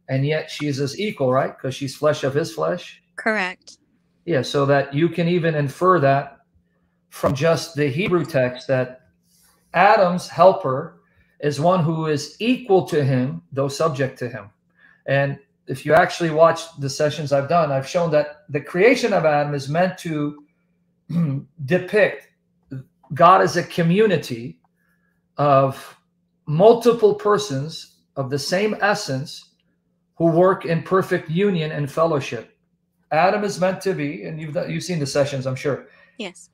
and yet she's his equal, right? Because she's flesh of his flesh. Correct. Yeah, so that you can even infer that from just the Hebrew text that Adam's helper is one who is equal to him, though subject to him. And if you actually watch the sessions I've done, I've shown that the creation of Adam is meant to depict God as a community of multiple persons of the same essence who work in perfect union and fellowship. Adam is meant to be, and you've you've seen the sessions, I'm sure, Yes.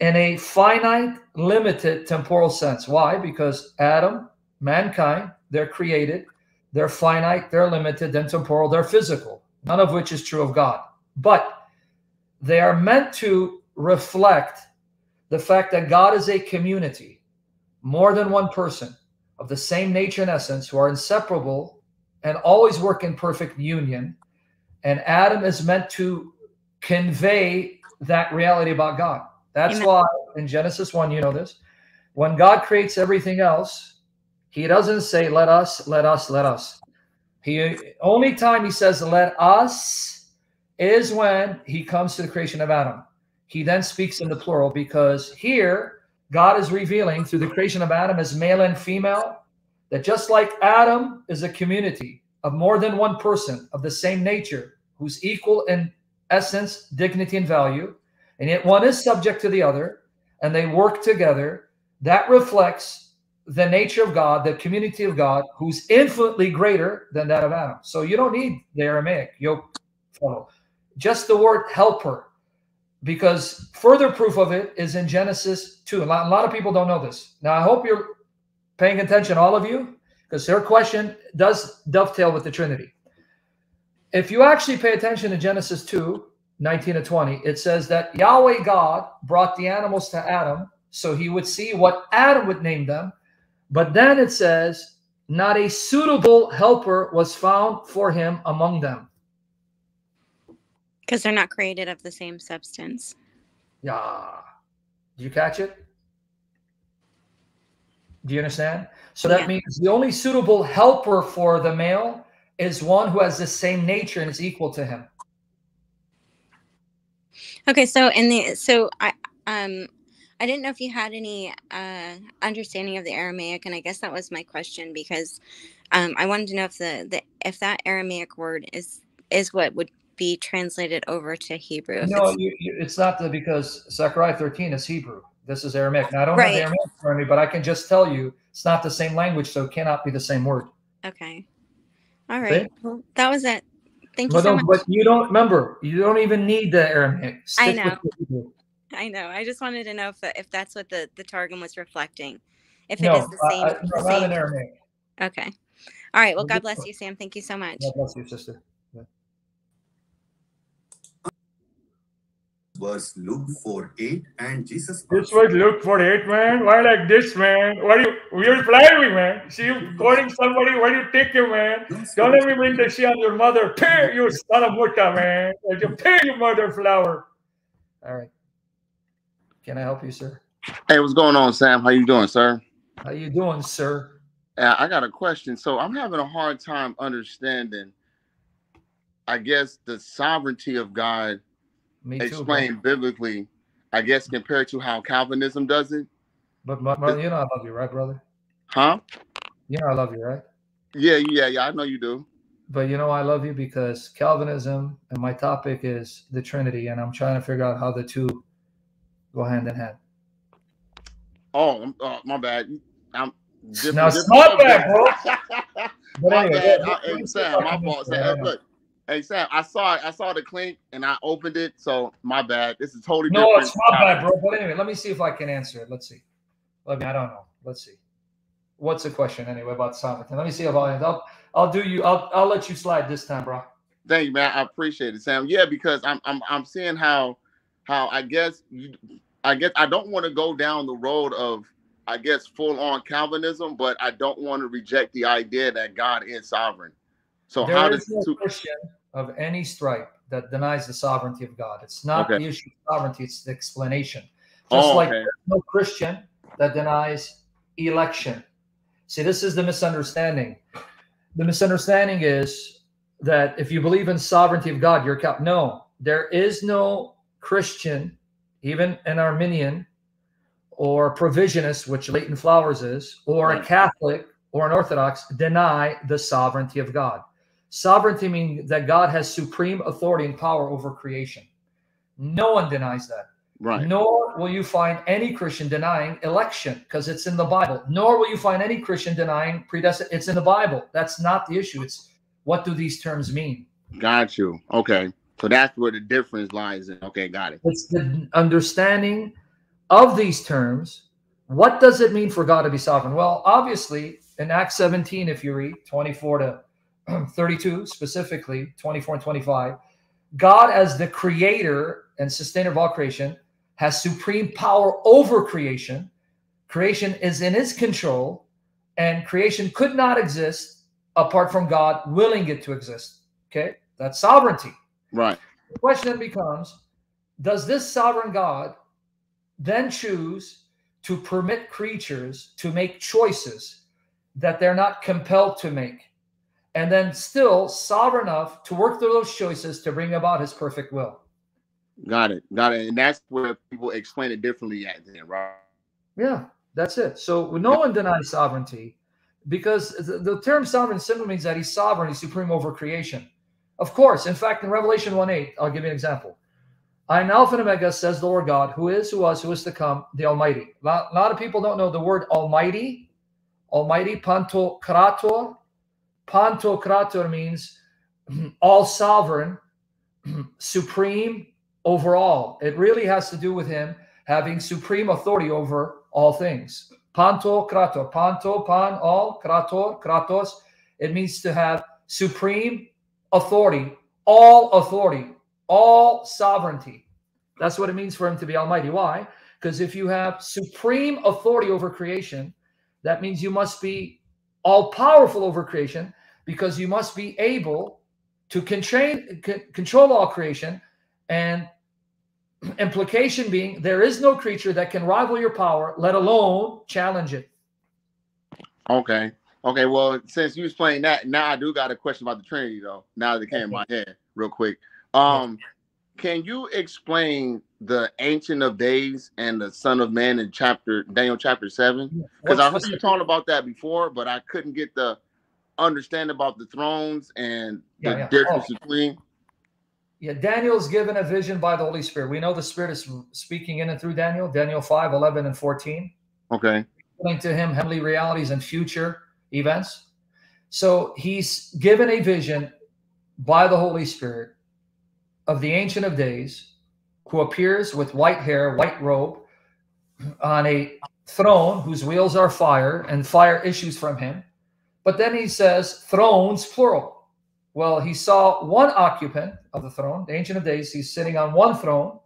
in a finite, limited temporal sense. Why? Because Adam, mankind, they're created, they're finite, they're limited, then temporal, they're physical. None of which is true of God. But they are meant to reflect the fact that God is a community, more than one person of the same nature and essence who are inseparable and always work in perfect union. And Adam is meant to convey that reality about God. That's Amen. why in Genesis 1, you know this, when God creates everything else, he doesn't say, let us, let us, let us. He only time he says, let us is when he comes to the creation of Adam. He then speaks in the plural because here God is revealing through the creation of Adam as male and female that just like Adam is a community of more than one person of the same nature who's equal in essence, dignity, and value, and yet one is subject to the other, and they work together, that reflects the nature of God, the community of God, who's infinitely greater than that of Adam. So you don't need the Aramaic yoke fellow, just the word helper, because further proof of it is in Genesis 2. A lot, a lot of people don't know this. Now, I hope you're paying attention, all of you, because her question does dovetail with the Trinity. If you actually pay attention to Genesis 2, 19 to 20, it says that Yahweh God brought the animals to Adam so he would see what Adam would name them. But then it says, not a suitable helper was found for him among them. Because they're not created of the same substance. Yeah. Did you catch it? Do you understand? So that Yeah. means the only suitable helper for the male is one who has the same nature and is equal to him. Okay, so in the so I um I didn't know if you had any uh understanding of the Aramaic, and I guess that was my question because um I wanted to know if the, the if that Aramaic word is is what would be translated over to Hebrew. No, it's, you, you, it's not the because Zechariah 13 is Hebrew. This is Aramaic. Now, I don't have the Aramaic for me, but I can just tell you it's not the same language, so it cannot be the same word. okay. All right. Well, that was it. Thank you But, so much. but you don't remember, you don't even need the Aramaic. I Stick with know. I know. I just wanted to know if if that's what the the Targum was reflecting. If it No, is the I- same. I- the no, not in same. Aramaic. Okay. All right. Well, Well, God bless you, Sam. Thank you so much. God bless you, sister. Was Luke 4 8, and Jesus This was look for it, man. Why like this, man? What do you you reply me, man? See you quoting somebody, why do you take him, man? Don't let me bring the shit on your mother. Pay you son of Mutta, man. Like you pay your mother flower. All right. Can I help you, sir? Hey, what's going on, Sam? How you doing, sir? How you doing, sir? Uh, I got a question. So I'm having a hard time understanding, I guess, the sovereignty of God Me too, biblically, I guess, compared to how Calvinism does it. But, you know I love you, right, brother? Huh? You know I love you, right? Yeah, yeah, yeah. I know you do. But you know I love you because Calvinism and my topic is the Trinity, and I'm trying to figure out how the two go hand in hand. Oh, oh my bad. I'm different, Now, different bad, bro. But my anyway, bad. I- hey, Sam, my fault. Sam, look, hey Sam, I saw. I saw the clink and I opened it. So my bad. This is totally No, different. it's not bad, bro. But anyway, let me see if I can answer it. Let's see. Let me. I don't know. Let's see. What's the question anyway about sovereignty? Let me see if I. I'll. I'll do you. I'll. I'll let you slide this time, bro. Thank you, man. I appreciate it, Sam. Yeah, because I'm I'm I'm seeing how how I guess you I guess I don't want to go down the road of I guess full on Calvinism, but I don't want to reject the idea that God is sovereign. So There how does no Christian of any stripe that denies the sovereignty of God. It's not Okay. the issue of sovereignty; it's the explanation. Oh, Just Oh, like okay. no Christian that denies election. See, this is the misunderstanding. The misunderstanding is that if you believe in sovereignty of God, you're cap. No, there is no Christian, even an Arminian or provisionist, which Leighton Flowers is, or a Catholic or an Orthodox, deny the sovereignty of God. Sovereignty means that God has supreme authority and power over creation. No one denies that. Right. Nor will you find any Christian denying election because it's in the Bible. Nor will you find any Christian denying predestination. It's in the Bible. That's not the issue. It's what do these terms mean? Got you. Okay. So that's where the difference lies in. Okay, got it. It's the understanding of these terms. What does it mean for God to be sovereign? Well, obviously, in Acts 17, if you read 24 to 32, specifically 24 and 25, God, as the creator and sustainer of all creation, has supreme power over creation. Creation is in his control, and creation could not exist apart from God willing it to exist. Okay, that's sovereignty. Right. The question then becomes Does this sovereign God then choose to permit creatures to make choices that they're not compelled to make? And then still sovereign enough to work through those choices to bring about his perfect will. Got it. Got it. And that's where people explain it differently at then, right? Yeah, that's it. So no one denies sovereignty because the, the term sovereign simply means that he's sovereign, he's supreme over creation. Of course, in fact, in Revelation 1 8, I'll give you an example. I am Alpha and Omega, says the Lord God, who is, who was, who is to come, the Almighty. A lot, a lot of people don't know the word Almighty. Almighty, Pantokrator. Pantokrator means all sovereign, supreme over all. It really has to do with him having supreme authority over all things. Panto krator, panto, pan, all, krator, kratos. It means to have supreme authority, all authority, all sovereignty. That's what it means for him to be almighty. Why? Because if you have supreme authority over creation, that means you must be all powerful over creation because you must be able to constrain, control all creation And implication being there is no creature that can rival your power, let alone challenge it. Okay. Okay. Well, since you explained that, now I do got a question about the Trinity, though. Now that it came in my head, real quick. Um, can you explain the Ancient of Days and the Son of Man in chapter Daniel chapter seven? Because I heard you talking about that before, but I couldn't get the understand about the thrones and the Yeah, yeah. difference Oh. between. Yeah, Daniel's given a vision by the Holy Spirit. We know the Spirit is speaking in and through Daniel, Daniel 5, 11, and 14. Okay. revealing to him heavenly realities and future events. So he's given a vision by the Holy Spirit of the Ancient of Days, who appears with white hair, white robe, on a throne whose wheels are fire, and fire issues from him. But then he says, thrones, plural. Well, he saw one occupant of the throne, the Ancient of Days. He's sitting on one throne,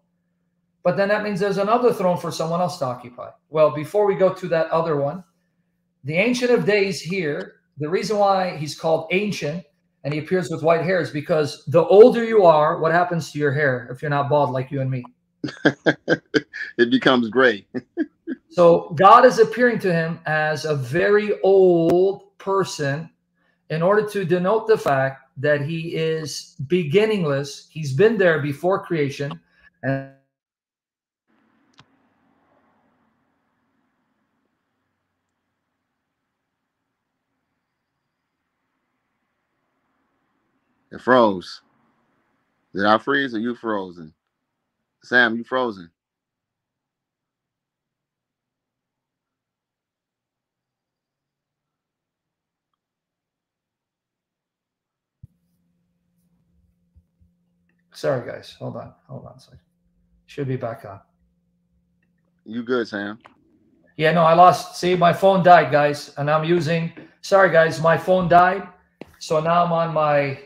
but then that means there's another throne for someone else to occupy. Well, before we go to that other one, the Ancient of Days here, the reason why he's called ancient and he appears with white hair is because the older you are, what happens to your hair if you're not bald like you and me? It becomes gray. So God is appearing to him as a very old person in order to denote the fact that he is beginningless. He's been there before creation. And It froze. Did I freeze or you frozen? Sam, you frozen. Sorry, guys. Hold on. Hold on a second. Should be back on. You good, Sam? Yeah, no, I lost. See, my phone died, guys, and I'm using. Sorry, guys, my phone died, so now I'm on my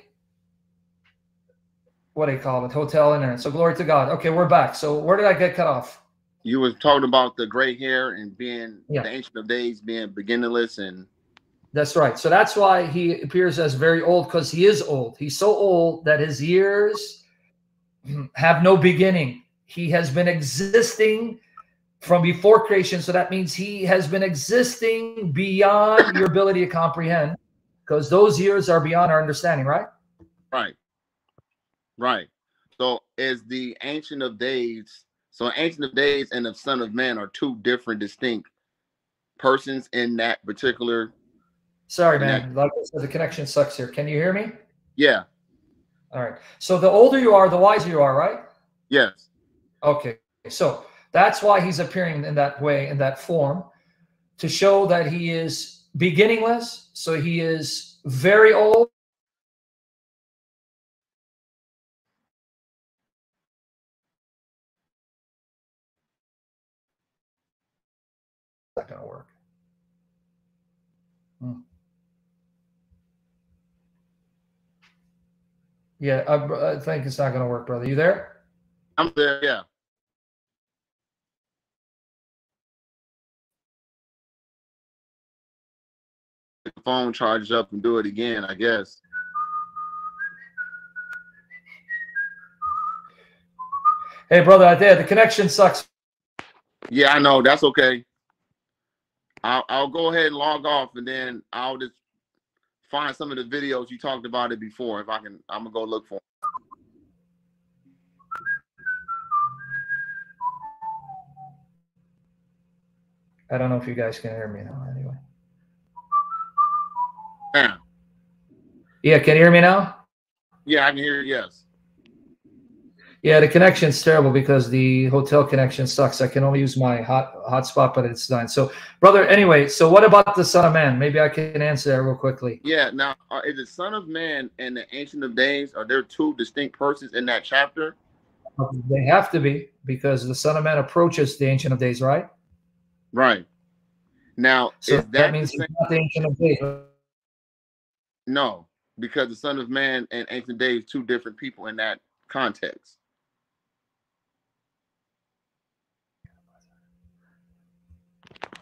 what do you call it? Hotel internet. So glory to God. Okay, we're back. So where did I get cut off? You was talking about the gray hair and being Yeah. the ancient of days, being beginnerless, and That's right. So that's why he appears as very old because he is old. He's so old that his years have no beginning. He has been existing from before creation. So that means he has been existing beyond your ability to comprehend because those years are beyond our understanding, right? right, right. So is the ancient of days? So ancient of days and the son of man are two different, distinct persons in that particular. Sorry, man. that- Like I said, the connection sucks here. Can you hear me? yeah. All right. So the older you are, the wiser you are, right? Yes. Okay. So that's why he's appearing in that way, in that form, to show that he is beginningless. So he is very old. Not going to work. Hmm. Yeah, I, I think it's not going to work, brother. You there? I'm there. Yeah. The phone charges up and do it again. I guess. Hey, brother, I did. the connection sucks. Yeah, I know. That's okay. I'll I'll go ahead and log off, and then I'll just find some of the videos you talked about it before. If I can, I'm gonna go look for. 'em. I don't know if you guys can hear me now. Anyway. Yeah. Yeah, can you hear me now? Yeah, I can hear. you, Yes. Yeah, the connection's terrible because the hotel connection sucks. I can only use my hot hotspot, but it's done. So, brother, anyway, so what about the Son of Man? Maybe I can answer that real quickly. Yeah. Now, uh, is the Son of Man and the Ancient of Days are there two distinct persons in that chapter? They have to be because the Son of Man approaches the Ancient of Days, right? Right. Now, So that, that, means same? not the Ancient of Days. No, because the Son of Man and Ancient of Days two different people in that context.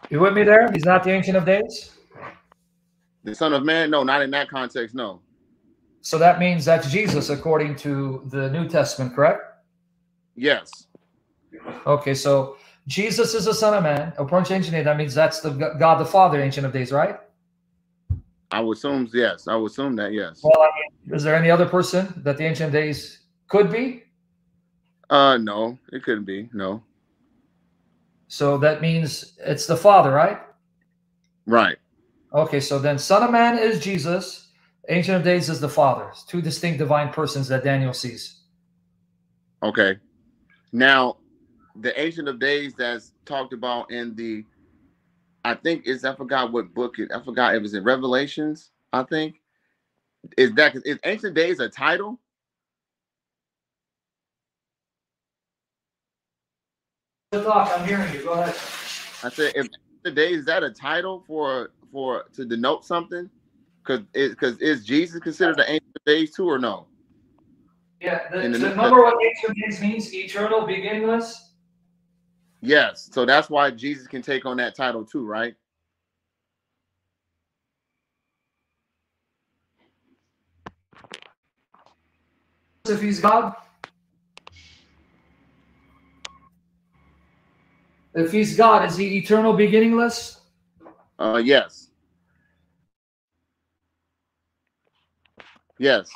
You with me there? He's not the Ancient of Days. The Son of Man, no, not in that context. No. So that means that's Jesus according to the New Testament, correct? Yes. Okay, so Jesus is the Son of Man. To ancient that means that's the God the Father, ancient of days, right? I would assume yes. I would assume that yes. Well, I mean, is there any other person that the ancient days could be? Uh no, it couldn't be. No. So that means it's the Father, right? Right. Okay, so then Son of Man is Jesus, Ancient of Days is the Father. It's two distinct divine persons that Daniel sees. Okay. Now, the Ancient of Days that's talked about in the, I think is I forgot what book it. I forgot it was in Revelations. I think is that is Ancient Days a title? Talk, I'm hearing you. Go ahead. I said if the day is that a title for for to denote something? Because because is Jesus considered the Ancient of Days too or no? Yeah, the, the number what Ancient Days means eternal, beginningless. Yes. So that's why Jesus can take on that title too, right? If he's God, if he's God, is he eternal, beginningless? Uh yes. Yes.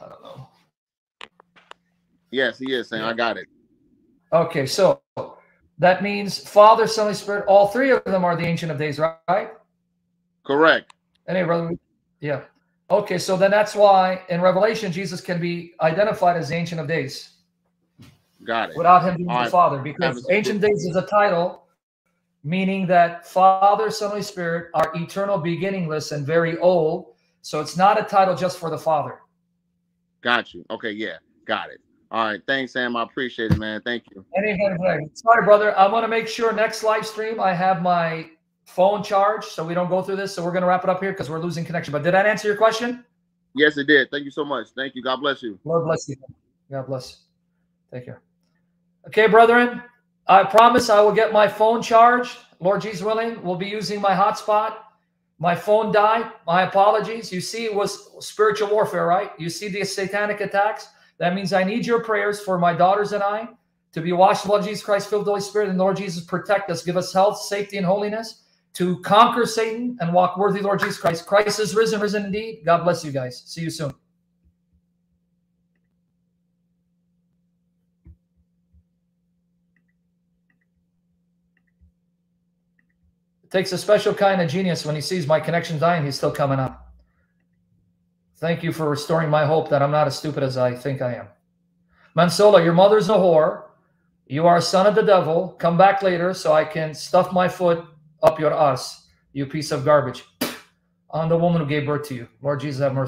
I don't know. Yes, he is saying I got it. Okay, so that means Father, Son, Holy Spirit, all three of them are the Ancient of Days, right? Correct. Anyway, brother, yeah. Okay, so then that's why in Revelation Jesus can be identified as the Ancient of Days Got it. without him being All the right. Father, because Ancient Days is a title, meaning that Father, Son, Holy Spirit are eternal, beginningless, and very old. So it's not a title just for the Father. Got you. Okay, yeah, got it. All right, thanks, Sam. I appreciate it, man. Thank you. Anything. Sorry, brother. I want to make sure next live stream I have my phone charge so we don't go through this. So we're going to wrap it up here because we're losing connection. But did that answer your question? Yes, it did. Thank you so much. Thank you. God bless you. Lord bless you. God bless. Take care. Okay, brethren. I promise I will get my phone charged. Lord Jesus willing, we'll be using my hotspot. My phone died. My apologies. You see, it was spiritual warfare, right? You see the satanic attacks. That means I need your prayers for my daughters and I to be washed in the blood of Jesus Christ, filled with the Holy Spirit, and Lord Jesus protect us, give us health, safety, and holiness to conquer Satan and walk worthy, Lord Jesus Christ. Christ is risen, risen indeed. God bless you guys. See you soon. It takes a special kind of genius when he sees my connection dying, he's still coming up. Thank you for restoring my hope that I'm not as stupid as I think I am. Mansola, your mother's a whore. You are a son of the devil. Come back later so I can stuff my foot up your ass, you piece of garbage. On the woman who gave birth to you. Lord Jesus, have mercy.